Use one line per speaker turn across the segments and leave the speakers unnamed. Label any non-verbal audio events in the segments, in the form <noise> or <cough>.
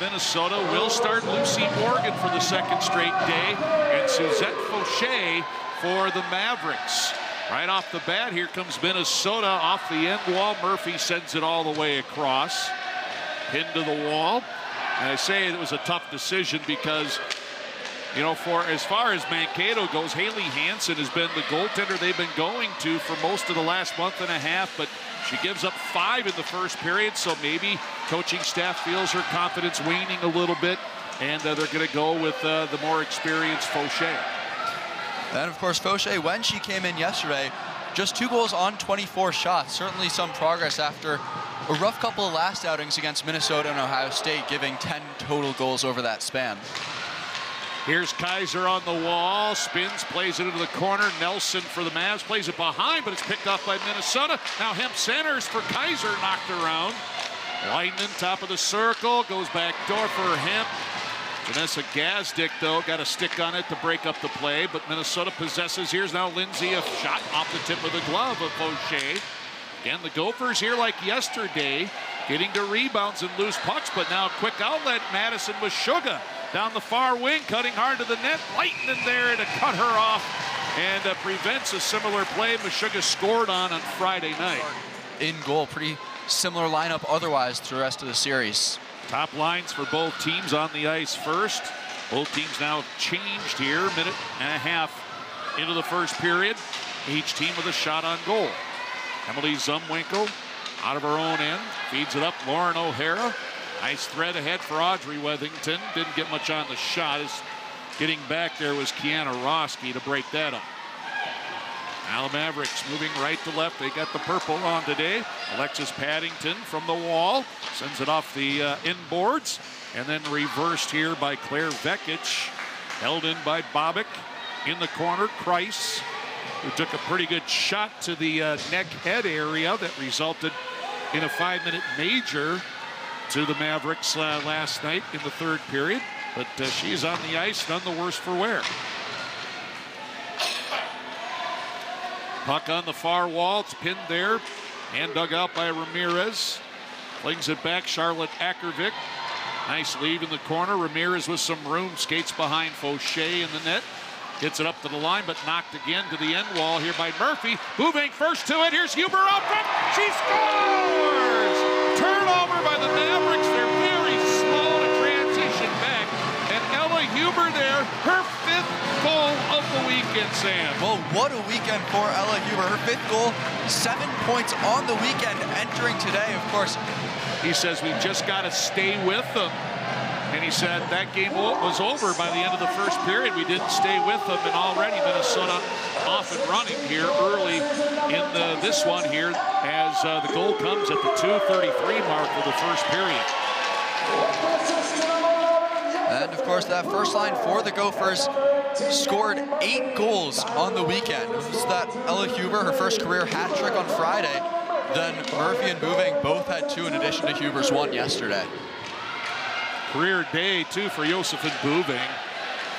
Minnesota will start Lucy Morgan for the second straight day and Suzette Fauché for the Mavericks. Right off the bat, here comes Minnesota off the end wall. Murphy sends it all the way across. Pinned to the wall. And I say it was a tough decision because, you know, for as far as Mankato goes, Haley Hanson has been the goaltender they've been going to for most of the last month and a half, but she gives up five in the first period, so maybe coaching staff feels her confidence waning a little bit, and uh, they're going to go with uh, the more experienced Fauché.
And of course, Fauché, when she came in yesterday, just two goals on 24 shots. Certainly some progress after a rough couple of last outings against Minnesota and Ohio State, giving 10 total goals over that span.
Here's Kaiser on the wall, spins, plays it into the corner. Nelson for the Mavs, plays it behind, but it's picked off by Minnesota. Now Hemp centers for Kaiser, knocked around. Laitinen, top of the circle, goes back door for Hemp. Vanessa Gazdick, though, got a stick on it to break up the play, but Minnesota possesses. Here's now Lindsay, a shot off the tip of the glove of Fauché. Again, the Gophers here like yesterday, getting to rebounds and loose pucks, but now quick outlet. Madison Meshuggah down the far wing, cutting hard to the net. Laitinen there to cut her off and uh, prevents a similar play Meshuggah scored on on Friday night.
In goal, pretty similar lineup otherwise to the rest of the series.
Top lines for both teams on the ice first. Both teams now changed here, minute and a half into the first period. Each team with a shot on goal. Emily Zumwinkle out of her own end, feeds it up. Lauren O'Hara. Nice thread ahead for Audrey Wethington. Didn't get much on the shot. As getting back there was Kiana Roski to break that up. Now the Mavericks moving right to left. They got the purple on today. Alexis Paddington from the wall sends it off the uh, inboards and then reversed here by Claire Vekic. Held in by Bobick. In the corner, Kreis, who took a pretty good shot to the uh, neck head area that resulted in a five minute major to the Mavericks uh, last night in the third period. But uh, she's on the ice, none the worse for wear. Puck on the far wall. It's pinned there and dug out by Ramirez. Flings it back. Charlotte Ackervik. Nice lead in the corner. Ramirez with some room. Skates behind Fauché in the net. Gets it up to the line, but knocked again to the end wall here by Murphy. Moving first to it. Here's Huber up front. She scores! Her fifth goal of the weekend, Sam.
Well, what a weekend for Ella Huber. Her fifth goal, seven points on the weekend, entering today, of course.
He says we just got to stay with them. And he said that game was over by the end of the first period. We didn't stay with them, and already Minnesota off and running here early in the, this one here as uh, the goal comes at the 2.33 mark of the first period.
And of course, that first line for the Gophers scored eight goals on the weekend. It was that Ella Huber, her first career hat trick on Friday. Then Murphy and Bouveng both had two in addition to Huber's one yesterday.
Career day, too, for Josephine Bouveng.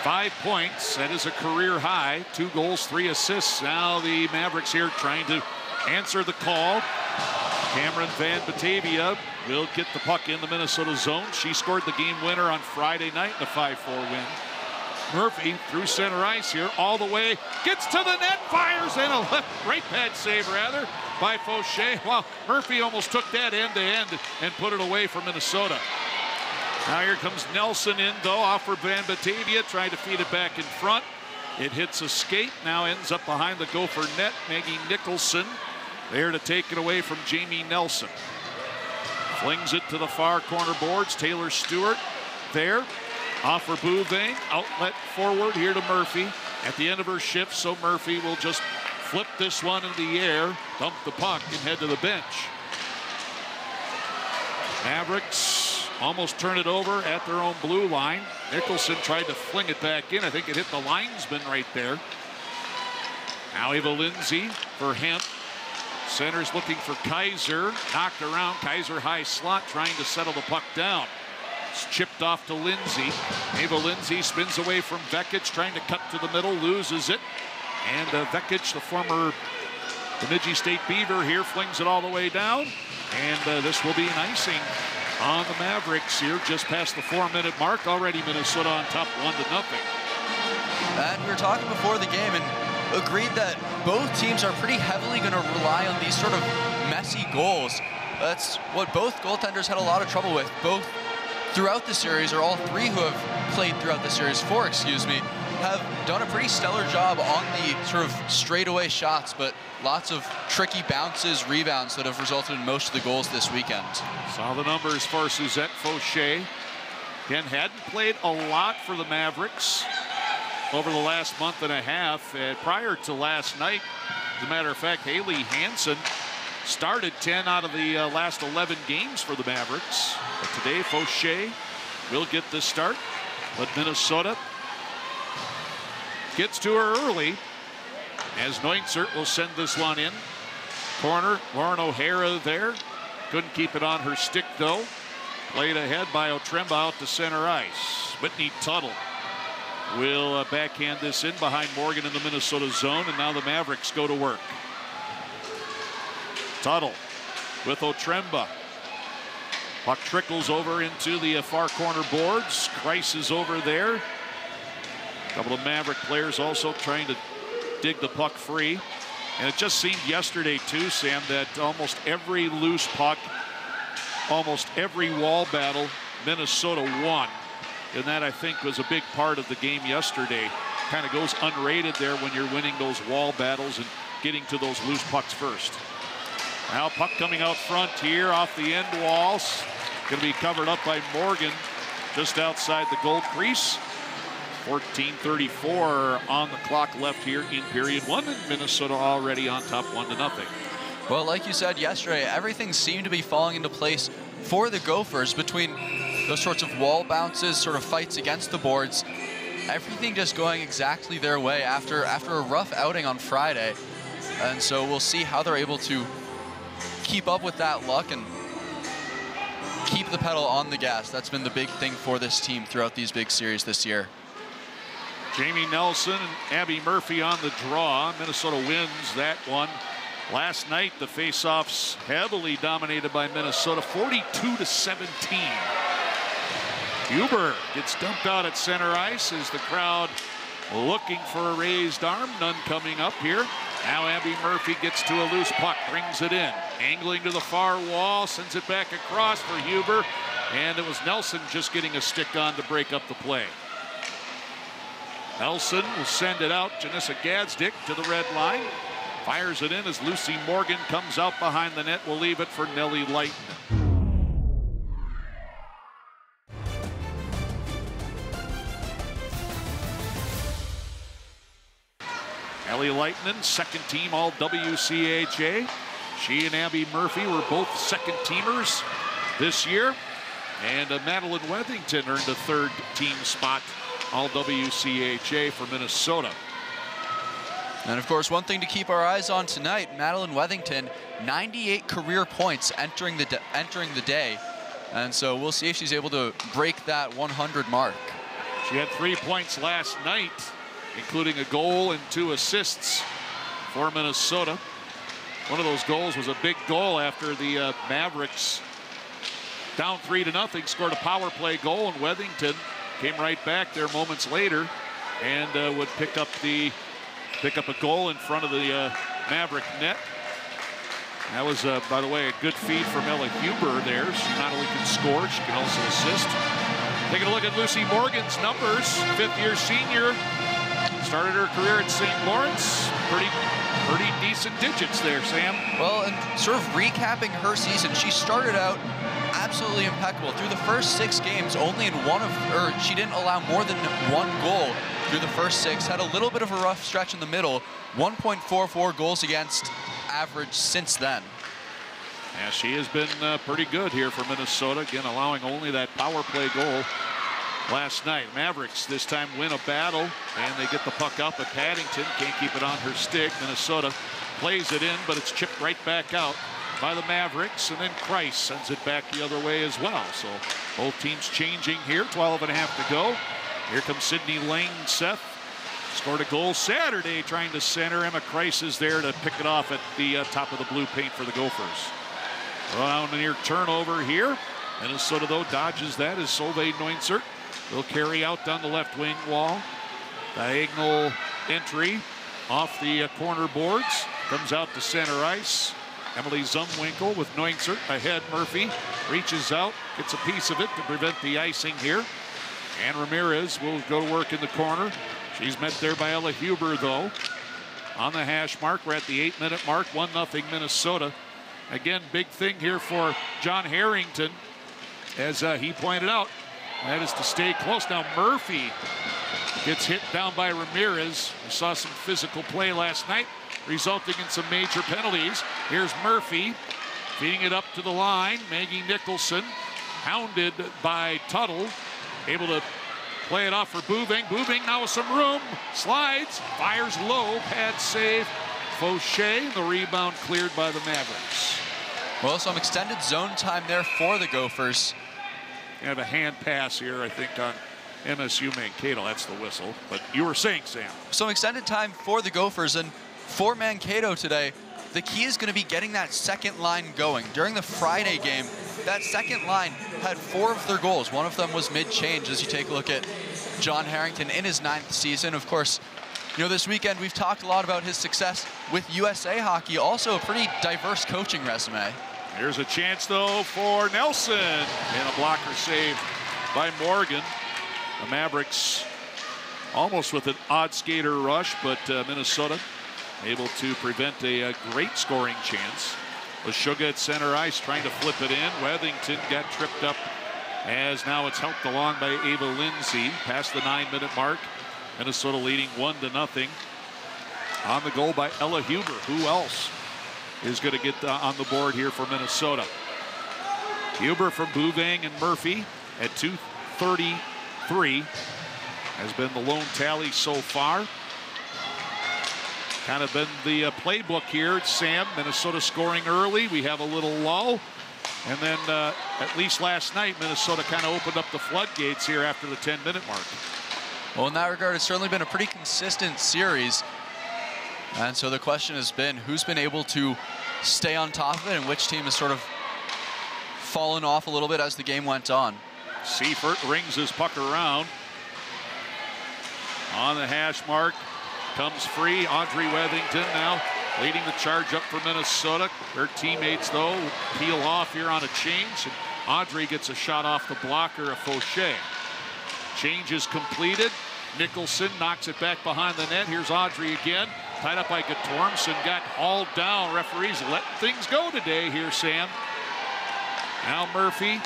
Five points. That is a career high. Two goals, three assists. Now the Mavericks here trying to answer the call. Cameron Van Batavia will get the puck in the Minnesota zone. She scored the game winner on Friday night in a 5-4 win. Murphy through center ice here, all the way, gets to the net, fires in a <laughs> left right pad save rather by Fauché. <laughs> Well, Murphy almost took that end to end and put it away for Minnesota. Now here comes Nelson in though, off for Van Batavia, trying to feed it back in front. It hits a skate, now ends up behind the Gopher net. Maggie Nicholson there to take it away from Jamie Nelson. Flings it to the far corner boards. Taylor Stewart there. Off for Bouveng. Outlet forward here to Murphy. At the end of her shift, so Murphy will just flip this one in the air, dump the puck, and head to the bench. Mavericks almost turn it over at their own blue line. Nicholson tried to fling it back in. I think it hit the linesman right there. Now Eva Lindsay for Hemp. Center's looking for Kaiser. Knocked around. Kaiser high slot trying to settle the puck down. It's chipped off to Lindsay. Eva Lindsay spins away from Vekic, trying to cut to the middle, loses it. And uh, Vekic, the former Bemidji State Beaver here, flings it all the way down. And uh, this will be an icing on the Mavericks here, just past the four-minute mark. Already Minnesota on top, one to nothing.
And we were talking before the game and agreed that both teams are pretty heavily going to rely on these sort of messy goals. That's what both goaltenders had a lot of trouble with. Both throughout the series, or all three who have played throughout the series, four, excuse me, have done a pretty stellar job on the sort of straightaway shots, but lots of tricky bounces, rebounds that have resulted in most of the goals this weekend.
Saw the numbers for Suzette Fauché. Again, hadn't played a lot for the Mavericks over the last month and a half. Uh, prior to last night, as a matter of fact, Haley Hanson started 10 out of the uh, last 11 games for the Mavericks. But today, Fauché will get the start. But Minnesota gets to her early as Neunzert will send this one in. Corner, Lauren O'Hara there. Couldn't keep it on her stick though. Played ahead by Otremba out to center ice. Whitney Tuttle will uh, backhand this in behind Morgan in the Minnesota zone, and now the Mavericks go to work. Tuttle with Otremba. Puck trickles over into the uh, far corner boards. Kreis is over there. A couple of Maverick players also trying to dig the puck free. And it just seemed yesterday, too, Sam, that almost every loose puck, almost every wall battle, Minnesota won. And that, I think, was a big part of the game yesterday. Kind of goes unrated there when you're winning those wall battles and getting to those loose pucks first. Now puck coming out front here off the end walls. Going to be covered up by Morgan just outside the goal crease. 14:34 on the clock left here in period one, and Minnesota already on top one to nothing.
Well, like you said yesterday, everything seemed to be falling into place for the Gophers between those sorts of wall bounces, sort of fights against the boards. Everything just going exactly their way after after a rough outing on Friday. And so we'll see how they're able to keep up with that luck and keep the pedal on the gas. That's been the big thing for this team throughout these big series this year.
Jamie Nelson and Abby Murphy on the draw. Minnesota wins that one. Last night, the faceoffs heavily dominated by Minnesota, 42 to 17. Huber gets dumped out at center ice as the crowd looking for a raised arm. None coming up here. Now Abby Murphy gets to a loose puck, brings it in. Angling to the far wall, sends it back across for Huber. And it was Nelson just getting a stick on to break up the play. Nelson will send it out. Janissa Gadzdick to the red line. Fires it in as Lucy Morgan comes out behind the net. We'll leave it for Nelli Laitinen. Ellie Laitinen, second team all WCHA. She and Abby Murphy were both second teamers this year. And uh, Madeline Wethington earned a third team spot all WCHA for Minnesota.
And of course, one thing to keep our eyes on tonight, Madeline Wethington, 98 career points entering the entering the day. And so we'll see if she's able to break that 100 mark.
She had three points last night, including a goal and two assists for Minnesota. One of those goals was a big goal after the uh, Mavericks down three to nothing, scored a power play goal, and Wethington came right back there moments later and uh, would pick up the pick up a goal in front of the uh, Maverick net. That was, uh, by the way, a good feed from Ella Huber there. She not only can score, she can also assist. Taking a look at Lucy Morgan's numbers, fifth-year senior, started her career at St. Lawrence. Pretty, pretty decent digits there, Sam.
Well, and sort of recapping her season, she started out absolutely impeccable. Through the first six games, only in one of, or she didn't allow more than one goal through the first six. Had a little bit of a rough stretch in the middle. 1.44 goals against average since then.
Yeah, she has been uh, pretty good here for Minnesota. Again, allowing only that power play goal last night. Mavericks this time win a battle, and they get the puck up at Paddington. Can't keep it on her stick. Minnesota plays it in, but it's chipped right back out by the Mavericks, and then Kreis sends it back the other way as well. So both teams changing here, 12 and a half to go. Here comes Sydney Lane Seth. Scored a goal Saturday trying to center. Emma Kreis is there to pick it off at the uh, top of the blue paint for the Gophers. Around near turnover here. Minnesota, though, dodges that as Solveig Neunzert will carry out down the left wing wall. Diagonal entry off the uh, corner boards. Comes out to center ice. Emily Zumwinkle with Neunzert ahead. Murphy reaches out, gets a piece of it to prevent the icing here. And Ramirez will go to work in the corner. She's met there by Ella Huber, though. On the hash mark, we're at the eight minute mark, 1 0 Minnesota. Again, big thing here for John Harrington, as uh, he pointed out, that is to stay close. Now, Murphy gets hit down by Ramirez. We saw some physical play last night, resulting in some major penalties. Here's Murphy feeding it up to the line. Maggie Nicholson, hounded by Tuttle, able to play it off for Bouveng. Bouveng now with some room, slides, fires low, pad save. Fauché, the rebound cleared by the Mavericks.
Well, some extended zone time there for the Gophers.
Have a hand pass here, I think, on MSU Mankato. That's the whistle. But you were saying, Sam.
Some extended time for the Gophers. And for Mankato today, the key is going to be getting that second line going. During the Friday game, that second line had four of their goals. One of them was mid-change as you take a look at John Harrington in his ninth season. Of course, you know, this weekend we've talked a lot about his success with USA Hockey, also a pretty diverse coaching resume.
Here's a chance, though, for Nelson. And a blocker save by Morgan. The Mavericks almost with an odd skater rush, but uh, Minnesota able to prevent a, a great scoring chance. Sugar at center ice trying to flip it in. Wethington got tripped up as now it's helped along by Ava Lindsay past the nine minute mark. Minnesota leading one to nothing. On the goal by Ella Huber. Who else is going to get uh, on the board here for Minnesota? Huber from Bouveng and Murphy at 233 has been the lone tally so far. Kind of been the uh, playbook here. Sam, Minnesota scoring early. We have a little lull. And then, uh, at least last night, Minnesota kind of opened up the floodgates here after the 10 minute mark.
Well, in that regard, it's certainly been a pretty consistent series. And so the question has been who's been able to stay on top of it and which team has sort of fallen off a little bit as the game went on.
Seifert rings his puck around. On the hash mark, comes free. Audrey Wethington now leading the charge up for Minnesota. Her teammates, though, peel off here on a change. And Audrey gets a shot off the blocker of Fauché. Change is completed. Nicholson knocks it back behind the net. Here's Audrey again. Tied up by Guttormson. Got hauled down. Referees letting things go today here, Sam. Now Murphy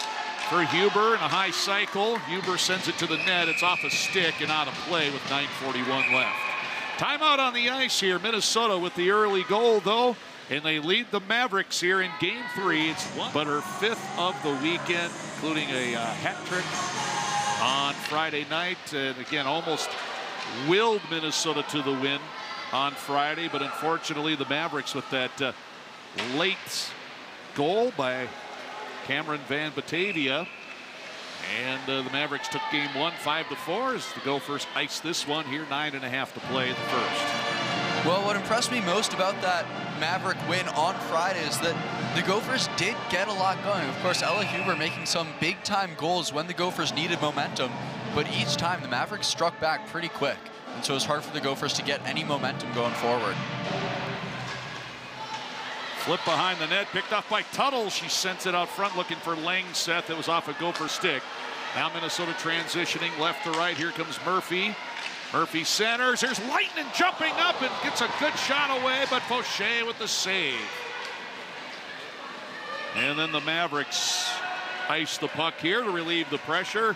for Huber in a high cycle. Huber sends it to the net. It's off a stick and out of play with 9.41 left. Timeout on the ice here. Minnesota with the early goal, though. And they lead the Mavericks here in game three. It's one, but her fifth of the weekend, including a uh, hat trick on Friday night. And again, almost willed Minnesota to the win on Friday. But unfortunately, the Mavericks with that uh, late goal by Cameron Van Batavia and uh, the Mavericks took game one, five to four, as the Gophers ice this one here, nine and a half to play in the first.
Well, what impressed me most about that Maverick win on Friday is that the Gophers did get a lot going. Of course, Ella Huber making some big-time goals when the Gophers needed momentum, but each time the Mavericks struck back pretty quick, and so it's hard for the Gophers to get any momentum going forward.
Flip behind the net, picked off by Tuttle. She sends it out front looking for Langseth. It was off a Gopher stick. Now Minnesota transitioning left to right. Here comes Murphy. Murphy centers. Here's Laitinen jumping up and gets a good shot away, but Fauché with the save. And then the Mavericks ice the puck here to relieve the pressure.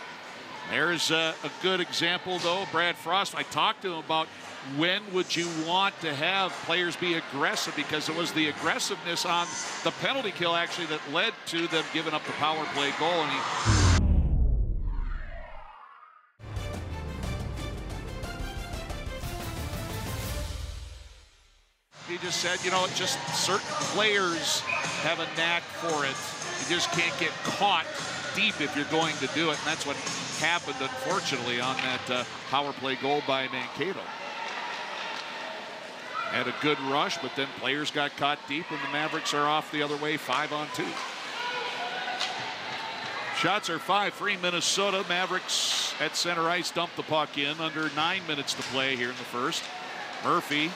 There's a, a good example, though. Brad Frost, I talked to him about when would you want to have players be aggressive because it was the aggressiveness on the penalty kill actually that led to them giving up the power play goal and he He just said, you know, just certain players have a knack for it. You just can't get caught deep if you're going to do it. And that's what happened, unfortunately, on that uh, power play goal by Mankato. Had a good rush, but then players got caught deep, and the Mavericks are off the other way, five on two. Shots are 5-3 Minnesota. Mavericks at center ice dump the puck in under nine minutes to play here in the first. Murphy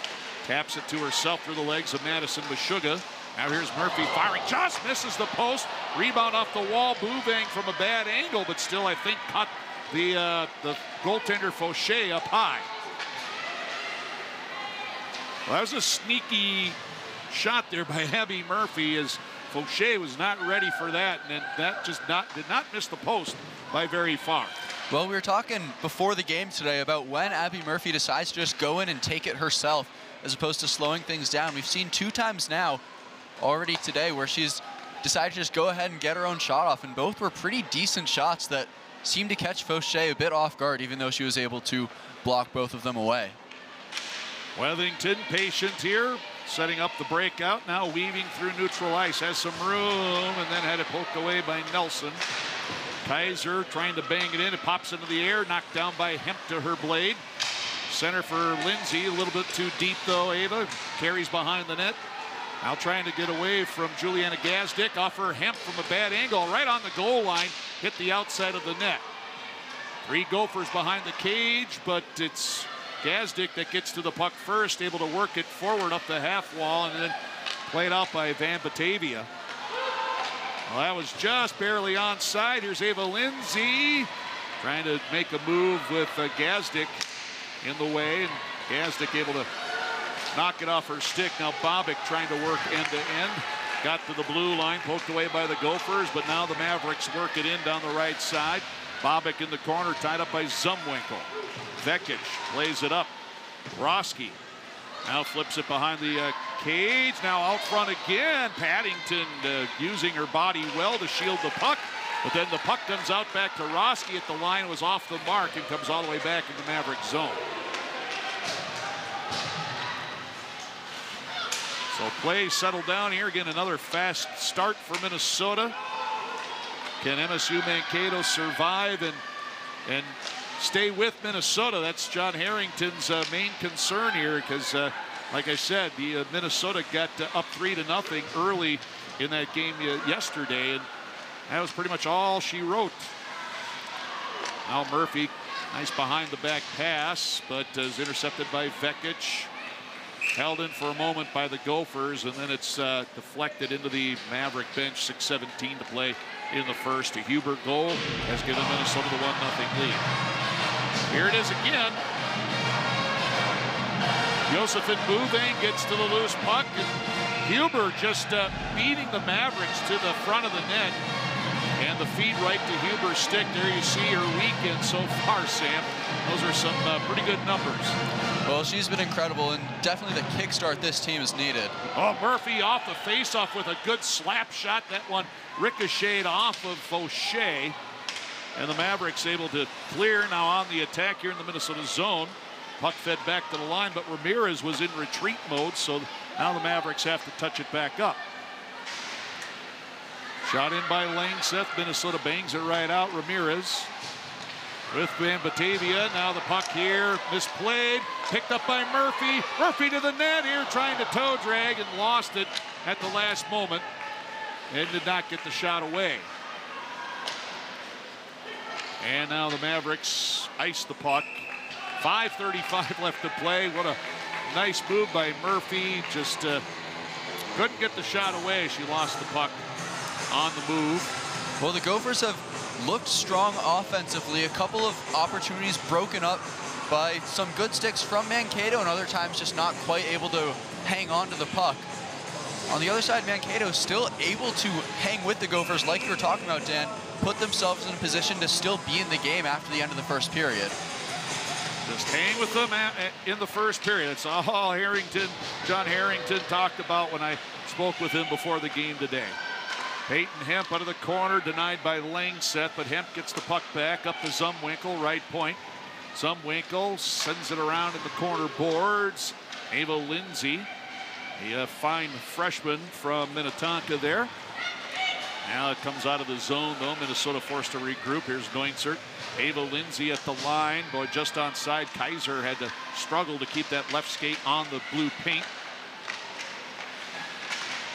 taps it to herself through the legs of Madison Meshuggah. Now here's Murphy firing, just misses the post. Rebound off the wall. Bouveng from a bad angle, but still I think cut the uh, the goaltender Fauché up high. Well, that was a sneaky shot there by <laughs> Abby Murphy as Fauché was not ready for that, and that just not did not miss the post by very far.
Well, we were talking before the game today about when Abby Murphy decides to just go in and take it herself as opposed to slowing things down. We've seen two times now already today where she's decided to just go ahead and get her own shot off, and both were pretty decent shots that seemed to catch Fauché a bit off guard, even though she was able to block both of them away.
Wethington patient here, setting up the breakout, now weaving through neutral ice, has some room, and then had it poked away by Nelson. Kaiser trying to bang it in, it pops into the air, knocked down by Hemp to her blade. Center for Lindsay, a little bit too deep though, Ava. Carries behind the net. Now trying to get away from Juliana Gazdic. Off her hemp from a bad angle, right on the goal line. Hit the outside of the net. Three Gophers behind the cage, but it's Gazdic that gets to the puck first, able to work it forward up the half wall, and then played out by Van Batavia. Well, that was just barely onside. Here's Ava Lindsay trying to make a move with uh, Gazdic in the way, and Gazdic able to knock it off her stick. Now Bobick trying to work end to end. Got to the blue line, poked away by the Gophers, but now the Mavericks work it in down the right side. Bobick in the corner, tied up by Zumwinkle. Vekic plays it up. Roski now flips it behind the uh, cage. Now out front again. Paddington uh, using her body well to shield the puck. But then the puck comes out back to Roski at the line. was off the mark and comes all the way back in the Maverick zone. So play settled down here. Again, another fast start for Minnesota. Can MSU Mankato survive and and stay with Minnesota? That's John Harrington's uh, main concern here because, uh, like I said, the uh, Minnesota got uh, up three to nothing early in that game uh, yesterday, and that was pretty much all she wrote. Now Murphy, nice behind the back pass, but is intercepted by Vekic. Held in for a moment by the Gophers, and then it's uh, deflected into the Maverick bench. 6-17 to play in the first. A Huber goal has given Minnesota the 1-0 lead. Here it is again. Josephine Bouveng gets to the loose puck, Huber just uh, beating the Mavericks to the front of the net. The feed right to Huber's stick. There you see her weekend so far, Sam. Those are some uh, pretty good numbers.
Well, she's been incredible, and definitely the kickstart this team is needed.
Oh, Murphy off the faceoff with a good slap shot. That one ricocheted off of Fauché. And the Mavericks able to clear now on the attack here in the Minnesota zone. Puck fed back to the line, but Ramirez was in retreat mode, so now the Mavericks have to touch it back up. Shot in by Langseth. Minnesota bangs it right out. Ramirez with Van Batavia. Now the puck here, misplayed, picked up by Murphy. Murphy to the net here, trying to toe drag and lost it at the last moment and did not get the shot away. And now the Mavericks ice the puck. 5.35 left to play. What a nice move by Murphy. Just uh, couldn't get the shot away. She lost the puck on the move.
Well, the Gophers have looked strong offensively. A couple of opportunities broken up by some good sticks from Mankato and other times just not quite able to hang on to the puck. On the other side, Mankato still able to hang with the Gophers like you were talking about, Dan, put themselves in a position to still be in the game after the end of the first period.
Just hang with them in the first period. It's all Harrington, John Harrington talked about when I spoke with him before the game today. Peyton Hemp out of the corner, denied by Langseth, but Hemp gets the puck back up to Zumwinkle, right point. Zumwinkle sends it around in the corner boards. Ava Lindsay, a uh, fine freshman from Minnetonka there. Now it comes out of the zone, though. Minnesota forced to regroup. Here's Neunzert. Ava Lindsay at the line. Boy, just onside. Kaiser had to struggle to keep that left skate on the blue paint.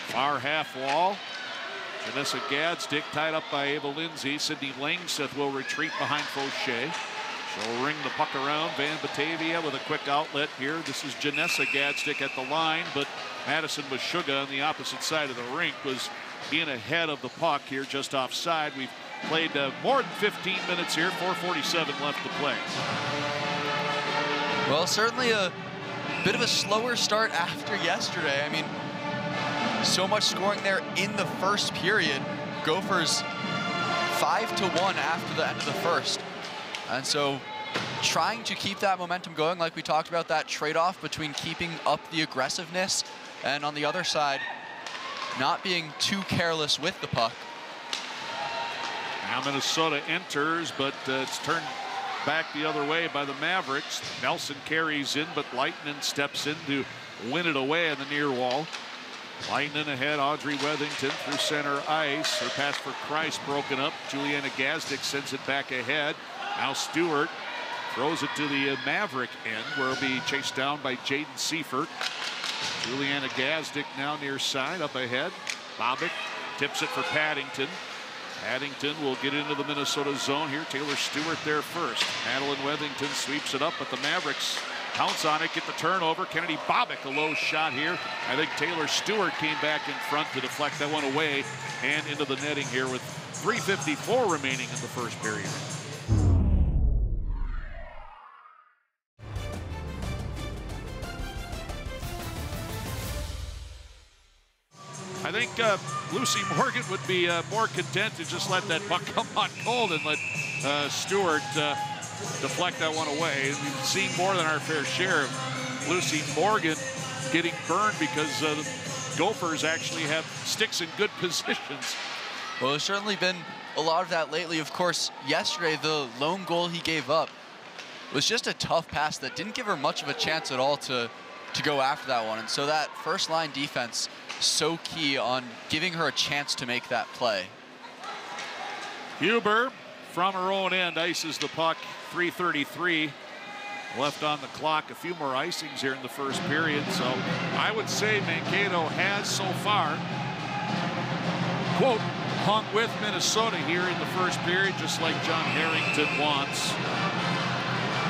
Far half wall. Vanessa Gadstick tied up by Ava Lindsay. Sydney Langseth will retreat behind Fauché. She'll ring the puck around. Van Batavia with a quick outlet here. This is Janessa Gadstick at the line, but Madison Meshuggah on the opposite side of the rink was being ahead of the puck here just offside. We've played uh, more than 15 minutes here, 447 left to play.
Well, certainly a bit of a slower start after yesterday. I mean, so much scoring there in the first period. Gophers five to one after the end of the first. And so trying to keep that momentum going, like we talked about, that trade-off between keeping up the aggressiveness and on the other side, not being too careless with the puck.
Now Minnesota enters, but uh, it's turned back the other way by the Mavericks. Nelson carries in, but Laitinen steps in to win it away on the near wall. Laitinen ahead, Audrey Wethington through center ice. Her pass for Kreis broken up. Juliana Gazdick sends it back ahead. Now Stewart throws it to the Maverick end where it'll be chased down by Jaden Seifert. Juliana Gazdick now near side up ahead. Bobick tips it for Paddington. Paddington will get into the Minnesota zone here. Taylor Stewart there first. Madeline Wethington sweeps it up, but the Mavericks pounce on it, get the turnover. Kennedy Bobick, a low shot here. I think Taylor Stewart came back in front to deflect that one away and into the netting here with 3.54 remaining in the first period. I think uh, Lucy Morgan would be uh, more content to just let that puck <laughs> come on cold and let uh, Stewart uh, deflect that one away. We've seen more than our fair share of Lucy Morgan getting burned because uh, Gophers actually have sticks in good <laughs> positions.
Well, there's certainly been a lot of that lately. Of course, yesterday, the lone goal he gave up was just a tough pass that didn't give her much of a chance at all to, to go after that one. And so that first line defense so key on giving her a chance to make that play.
Huber from her own end ices the puck 333 left on the clock a few more icings here in the first period so i would say mankato has so far quote hung with minnesota here in the first period just like john harrington wants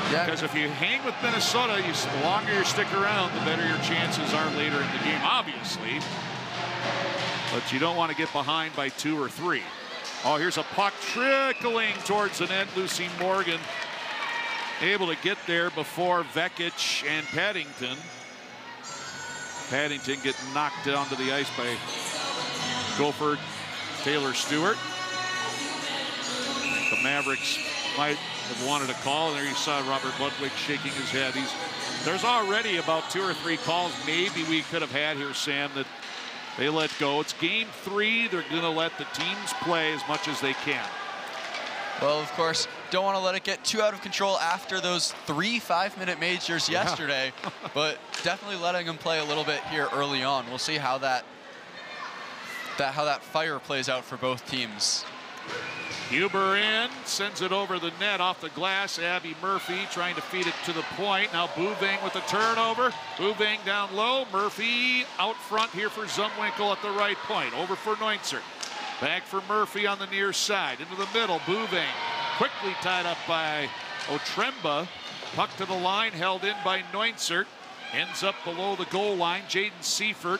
yeah. Because if you hang with Minnesota, you, the longer you stick around, the better your chances are later in the game, obviously. But you don't want to get behind by two or three. Oh, here's a puck trickling towards the net. Lucy Morgan able to get there before Vekic and Paddington. Paddington getting knocked onto the ice by Gopher Taylor Stewart. The Mavericks might have wanted a call. There you saw Robert Ludwig shaking his head. He's, there's already about two or three calls maybe we could have had here, Sam, that they let go. It's game three. They're going to let the teams play as much as they can.
Well, of course, don't want to let it get too out of control after those three five-minute majors yeah. yesterday, <laughs> but definitely letting them play a little bit here early on. We'll see how that that how that fire plays out for both teams.
Huber in, sends it over the net off the glass. Abby Murphy trying to feed it to the point. Now Bouveng with the turnover. Bouveng down low. Murphy out front here for Zumwinkle at the right point. Over for Neunzer. Back for Murphy on the near side. Into the middle. Bouveng quickly tied up by Otremba. Puck to the line, held in by Neunzer. Ends up below the goal line. Jaden Seifert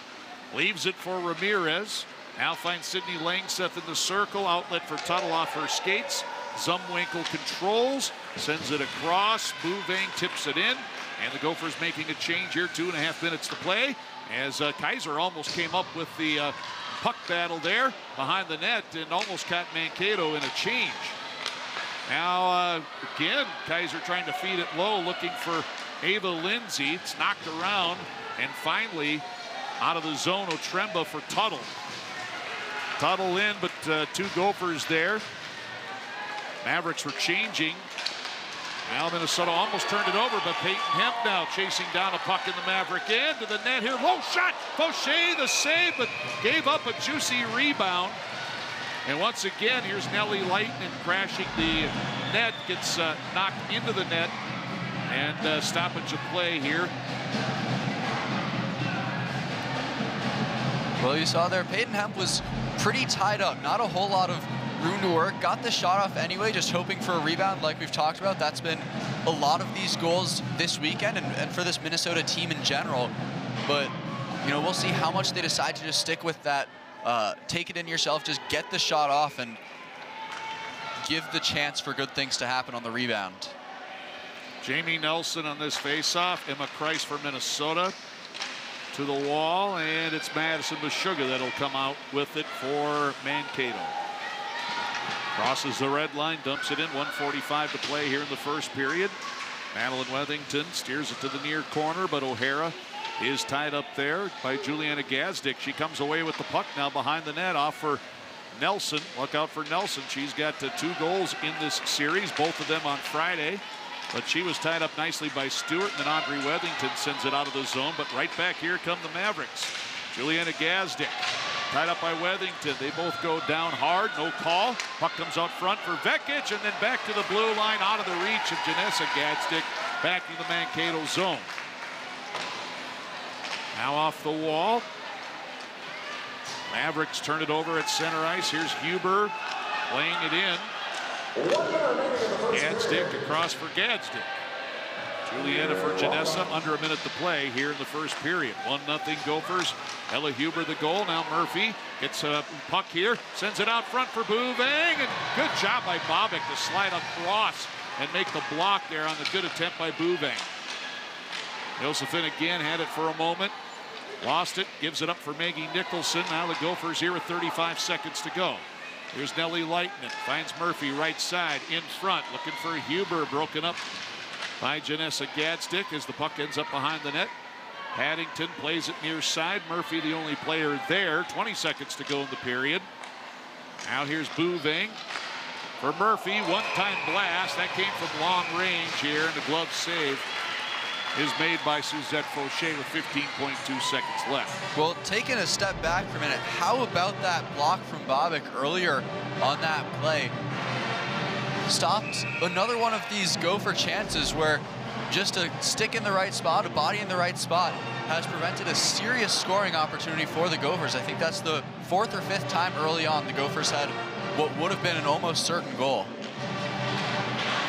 leaves it for Ramirez. Now finds Sydney Langseth in the circle. Outlet for Tuttle off her skates. Zumwinkle controls, sends it across. Bouveng tips it in. And the Gophers making a change here. Two and a half minutes to play. As uh, Kaiser almost came up with the uh, puck battle there behind the net and almost caught Mankato in a change. Now, uh, again, Kaiser trying to feed it low, looking for Ava Lindsay. It's knocked around. And finally, out of the zone, Otremba for Tuttle. Tuttle in, but uh, two Gophers there. Mavericks were changing. Now Minnesota almost turned it over, but Peyton Hemp now chasing down a puck in the Maverick end to the net here. Low shot. Fauché the save, but gave up a juicy rebound. And once again, here's Nelli Laitinen crashing the net, gets uh, knocked into the net, and uh, stoppage of play here.
Well, you saw there, Peyton Hemp was pretty tied up. Not a whole lot of room to work. Got the shot off anyway, just hoping for a rebound like we've talked about. That's been a lot of these goals this weekend and, and for this Minnesota team in general. But, you know, we'll see how much they decide to just stick with that. Uh, take it in yourself, just get the shot off and give the chance for good things to happen on the rebound.
Jamie Nelson on this faceoff. Emma Kreis for Minnesota to the wall, and it's Madison Meshuggah that'll come out with it for Mankato. Crosses the red line, dumps it in. 145 to play here in the first period. Madeline Wethington steers it to the near corner, but O'Hara is tied up there by Juliana Gazdick. She comes away with the puck now behind the net off for Nelson. Look out for Nelson. She's got two goals in this series, both of them on Friday. But she was tied up nicely by Stewart, and then Audrey Wethington sends it out of the zone. But right back here come the Mavericks. Juliana Gazdick tied up by Wethington. They both go down hard, no call. Puck comes out front for Vekic, and then back to the blue line, out of the reach of Janessa Gazdick, back to the Mankato zone. Now off the wall. Mavericks turn it over at center ice. Here's Huber playing it in. Gazdick across for Gazdick. Juliana for Janessa, under a minute to play here in the first period. 1 nothing Gophers. Ella Huber the goal. Now Murphy gets a puck here, sends it out front for Bouveng, and good job by Bobick to slide across and make the block there on the good attempt by Bouveng. Josephine again had it for a moment. Lost it, gives it up for Maggie Nicholson. Now the Gophers here with 35 seconds to go. Here's Nelli Laitinen, finds Murphy right side in front, looking for Huber, broken up by Janessa Gazdick as the puck ends up behind the net. Paddington plays it near side. Murphy, the only player there. 20 seconds to go in the period. Now here's Bouveng for Murphy. One-time blast. That came from long range here, and the glove save is made by Suzette Fauché with 15.2 seconds left.
Well, taking a step back for a minute, how about that block from Bobick earlier on that play? Stopped another one of these gopher chances where just a stick in the right spot, a body in the right spot, has prevented a serious scoring opportunity for the Gophers. I think that's the fourth or fifth time early on the Gophers had what would have been an almost certain goal.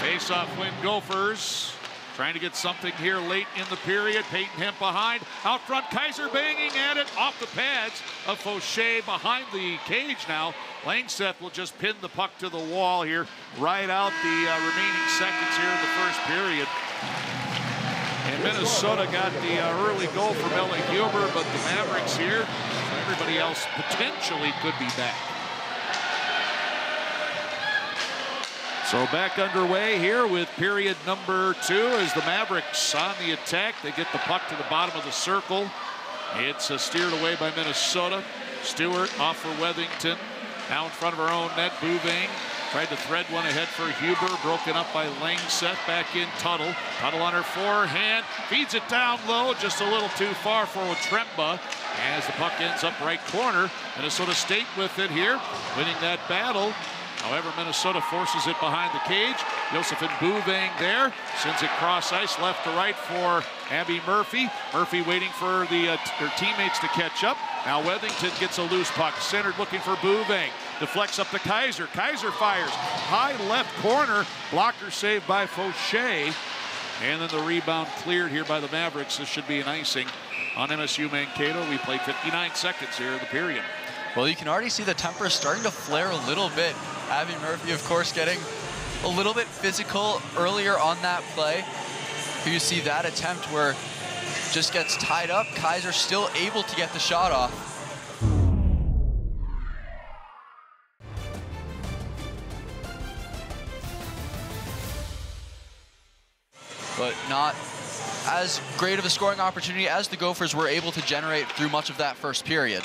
Face-off win Gophers. Trying to get something here late in the period. Peyton Hemp behind. Out front, Kaiser banging at it off the pads of Fauché behind the cage now. Langseth will just pin the puck to the wall here, right out the uh, remaining seconds here in the first period. And Minnesota got the uh, early goal from Ella Huber, but the Mavericks here, everybody else potentially could be back. So back underway here with period number two as the Mavericks on the attack. They get the puck to the bottom of the circle. It's uh, steered away by Minnesota. Stewart off for Wethington. Now in front of her own net, Bouveng tried to thread one ahead for Huber, broken up by Langseth. Back in Tuttle. Tuttle on her forehand, feeds it down low, just a little too far for Otremba. As the puck ends up right corner, Minnesota State with it here, winning that battle. However, Minnesota forces it behind the cage. Josephine Bouveng there. Sends it cross ice left to right for Abby Murphy. Murphy waiting for the uh, her teammates to catch up. Now Wethington gets a loose puck. Centered looking for Bouveng. Deflects up to Kaiser. Kaiser fires. High left corner. Blocker saved by Fauché. And then the rebound cleared here by the Mavericks. This should be an icing on MSU Mankato. We played 59 seconds here in the period.
Well, you can already see the temper starting to flare a little bit. Abby Murphy, of course, getting a little bit physical earlier on that play. Here you see that attempt where just gets tied up. Kaiser still able to get the shot off. But not as great of a scoring opportunity as the Gophers were able to generate through much of that first period.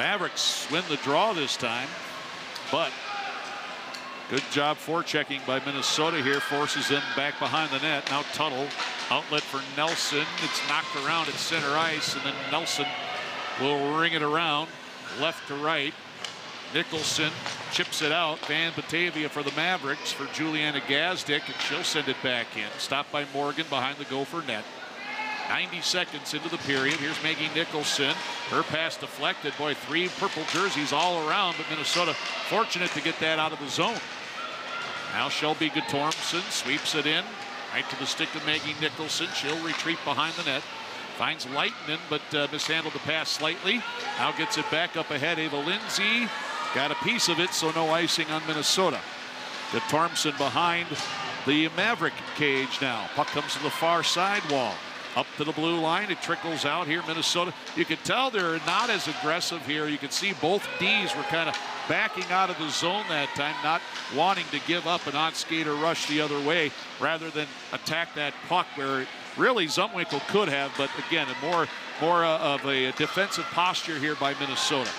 Mavericks win the draw this time, but good job forechecking by Minnesota here, forces them back behind the net. Now Tuttle, outlet for Nelson. It's knocked around at center ice, and then Nelson will ring it around left to right. Nicholson chips it out. Van Batavia for the Mavericks for Juliana Gazdick, and she'll send it back in. Stopped by Morgan behind the Gopher net. 90 seconds into the period. Here's Maggie Nicholson. Her pass deflected. Boy, three purple jerseys all around, but Minnesota fortunate to get that out of the zone. Now Shelby Guttormson sweeps it in. Right to the stick of Maggie Nicholson. She'll retreat behind the net. Finds Laitinen, but uh, mishandled the pass slightly. Now gets it back up ahead. Ava Lindsay got a piece of it, so no icing on Minnesota. Guttormson behind the Maverick cage now. Puck comes to the far side wall. Up to the blue line. It trickles out here, Minnesota. You can tell they're not as aggressive here. You can see both D's were kind of backing out of the zone that time, not wanting to give up an on-skater rush the other way rather than attack that puck where really Zumwinkle could have, but again, a more, more uh, of a defensive posture here by Minnesota.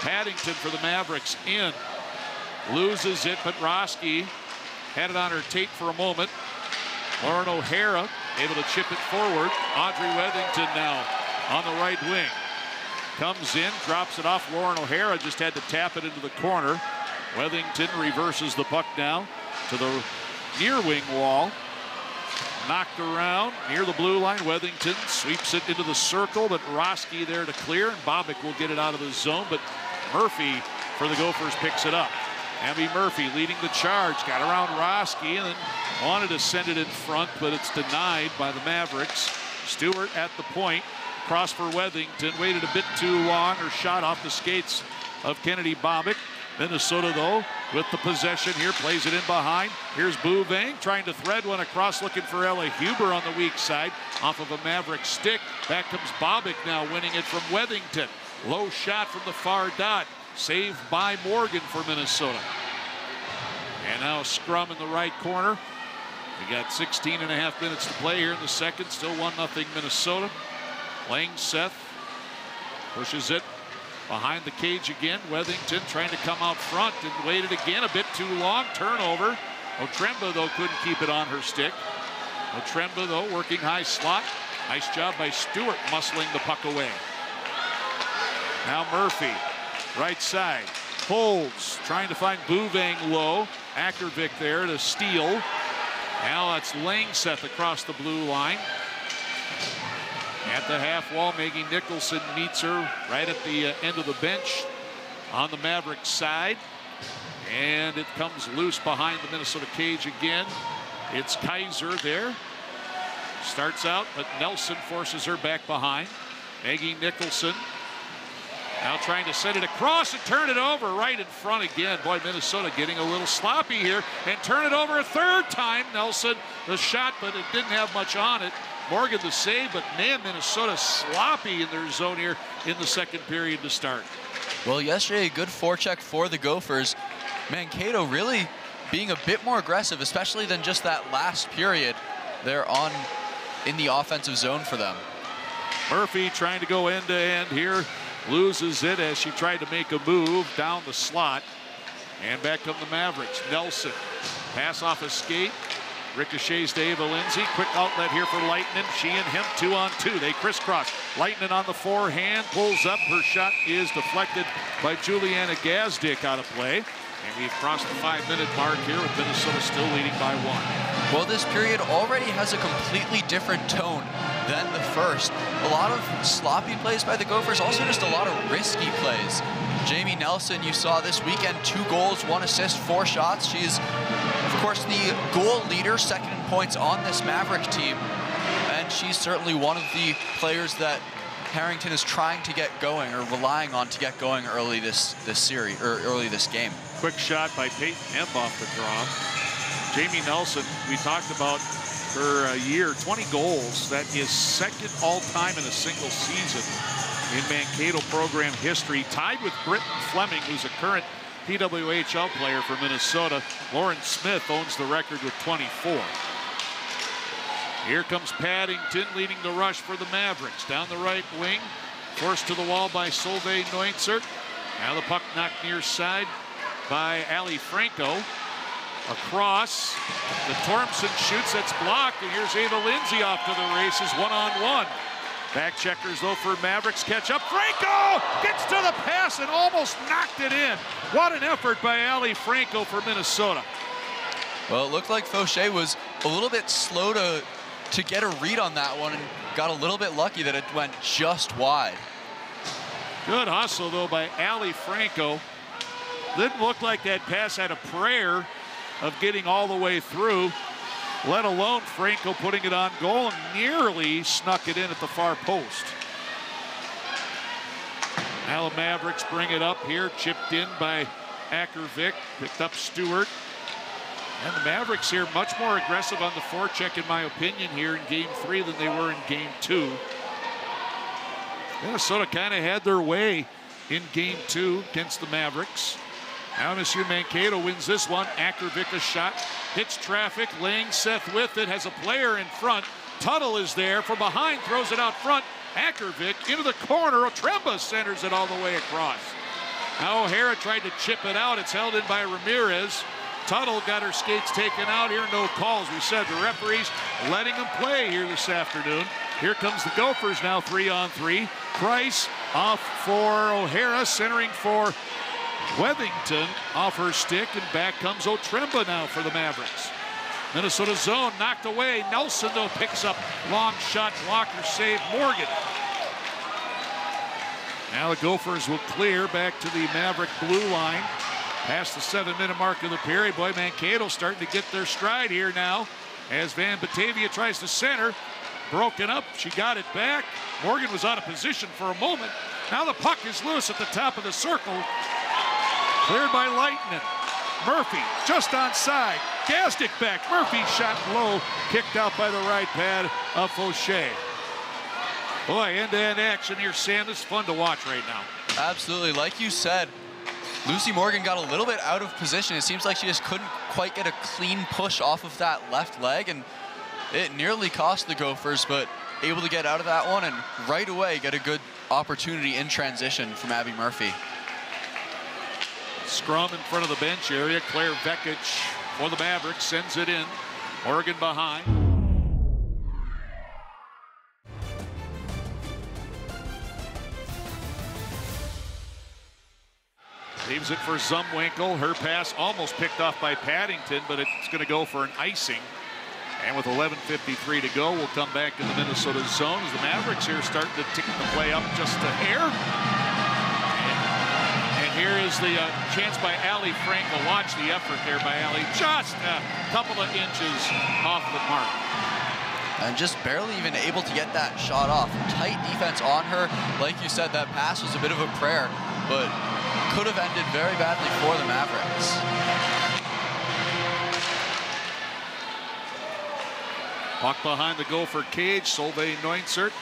Paddington for the Mavericks in. Loses it, but Roski had it on her tape for a moment. Lauren O'Hara able to chip it forward. Audrey Wethington now on the right wing. Comes in, drops it off. Lauren O'Hara just had to tap it into the corner. Wethington reverses the puck now to the near wing wall. Knocked around near the blue line. Wethington sweeps it into the circle, but Roski there to clear, and Bobick will get it out of the zone, but Murphy for the Gophers picks it up. Abby Murphy leading the charge, got around Roski and wanted to send it in front, but it's denied by the Mavericks. Stewart at the point, cross for Wethington, waited a bit too long, or shot off the skates of Kennedy Bobick. Minnesota, though, with the possession here, plays it in behind. Here's Boivin trying to thread one across, looking for Ella Huber on the weak side, off of a Maverick stick. Back comes Bobick now, winning it from Wethington. Low shot from the far dot. Saved by Morgan for Minnesota. And now scrum in the right corner. We got 16 and a half minutes to play here in the second. Still 1 0 Minnesota. Langseth pushes it behind the cage again. Wethington trying to come out front and waited again a bit too long. Turnover. Otremba, though, couldn't keep it on her stick. Otremba, though, working high slot. Nice job by Stewart muscling the puck away. Now Murphy right side. Holds, trying to find Boivin low. Ackervik there to steal. Now that's Langseth across the blue line. At the half wall, Maggie Nicholson meets her right at the uh, end of the bench on the Mavericks side. And it comes loose behind the Minnesota cage again. It's Kaiser there. Starts out, but Nelson forces her back behind. Maggie Nicholson now trying to send it across and turn it over right in front again. Boy, Minnesota getting a little sloppy here and turn it over a third time. Nelson, the shot, but it didn't have much on it. Morgan the save, but man, Minnesota sloppy in their zone here in the second period to start.
Well, yesterday, a good forecheck for the Gophers. Mankato really being a bit more aggressive, especially than just that last period. They're on in the offensive zone for them.
Murphy trying to go end to end here loses it as she tried to make a move down the slot. And back come the Mavericks. Nelson, pass off a skate. Ricochets to Ava Lindsay. Quick outlet here for Laitinen. She and him two on two. They crisscross. Laitinen on the forehand. Pulls up. Her shot is deflected by Juliana Gazdic out of play. And we've crossed the five-minute mark here with Minnesota still leading by one.
Well, this period already has a completely different tone than the first. A lot of sloppy plays by the Gophers, also just a lot of risky plays. Jamie Nelson, you saw this weekend, two goals, one assist, four shots. She's, of course, the goal leader, second in points on this Maverick team. And she's certainly one of the players that Harrington is trying to get going or relying on to get going early this, this series, or early this game.
Quick shot by Peyton Hemp off the draw. Jamie Nelson, we talked about per uh, year, 20 goals. That is second all-time in a single season in Mankato program history, tied with Brittyn Fleming, who's a current PWHL player for Minnesota. Lauren Smith owns the record with 24. Here comes Paddington leading the rush for the Mavericks. Down the right wing, forced to the wall by Solveig Neunzert. Now the puck knocked near side by Ali Franco across. The Tormson shoots, that's blocked, and here's Ava Lindsay off to the races, one-on-one. Back checkers, though, for Mavericks. Catch up. Franco gets to the pass and almost knocked it in. What an effort by Ali Franco for Minnesota.
Well, it looked like Fauché was a little bit slow to to get a read on that one and got a little bit lucky that it went just wide.
Good hustle, though, by Ali Franco. Didn't look like that pass had a prayer of getting all the way through, let alone Franco putting it on goal and nearly snuck it in at the far post. Now the Mavericks bring it up here, chipped in by Ackervik, picked up Stewart. And the Mavericks here much more aggressive on the forecheck, in my opinion, here in game three than they were in game two. Minnesota kind of had their way in game two against the Mavericks. Now Monsieur Mankato wins this one. Ackervik a shot, hits traffic, Langseth with it, has a player in front. Tuttle is there from behind, throws it out front. Ackervik into the corner. Otremba centers it all the way across. Now O'Hara tried to chip it out. It's held in by Ramirez. Tuttle got her skates taken out here. No calls. We said the referees letting them play here this afternoon. Here comes the Gophers now three on three. Price off for O'Hara, centering for Wethington off her stick, and back comes Otremba now for the Mavericks. Minnesota zone knocked away. Nelson, though, picks up long shot blocker save Morgan. Now the Gophers will clear back to the Maverick blue line. Past the seven minute mark of the period. Boy, Mankato starting to get their stride here now as Van Batavia tries to center. Broken up. She got it back. Morgan was out of position for a moment. Now the puck is loose at the top of the circle. Cleared by Laitinen. Murphy just onside. Gazdic back. Murphy shot low. Kicked out by the right pad of Fauché. Boy, end-to-end action here, Sam. Is fun to watch right now.
Absolutely. Like you said, Lucy Morgan got a little bit out of position. It seems like she just couldn't quite get a clean push off of that left leg, and it nearly cost the Gophers, but able to get out of that one and right away get a good opportunity in transition from Abby Murphy.
Scrum in front of the bench area. Claire Vekic for the Mavericks sends it in. Oregon behind. Leaves it for Zumwinkle. Her pass almost picked off by Paddington, but it's going to go for an icing. And with 11.53 to go, we'll come back in the Minnesota zone as the Mavericks here starting to tick the play up just a hair. Here is the uh, chance by Ali Franco. Watch the effort there by Ali. Just a couple of inches off the mark.
And just barely even able to get that shot off. Tight defense on her. Like you said, that pass was a bit of a prayer, but could have ended very badly for the Mavericks.
Puck behind the Gopher cage. Solveig Neunzert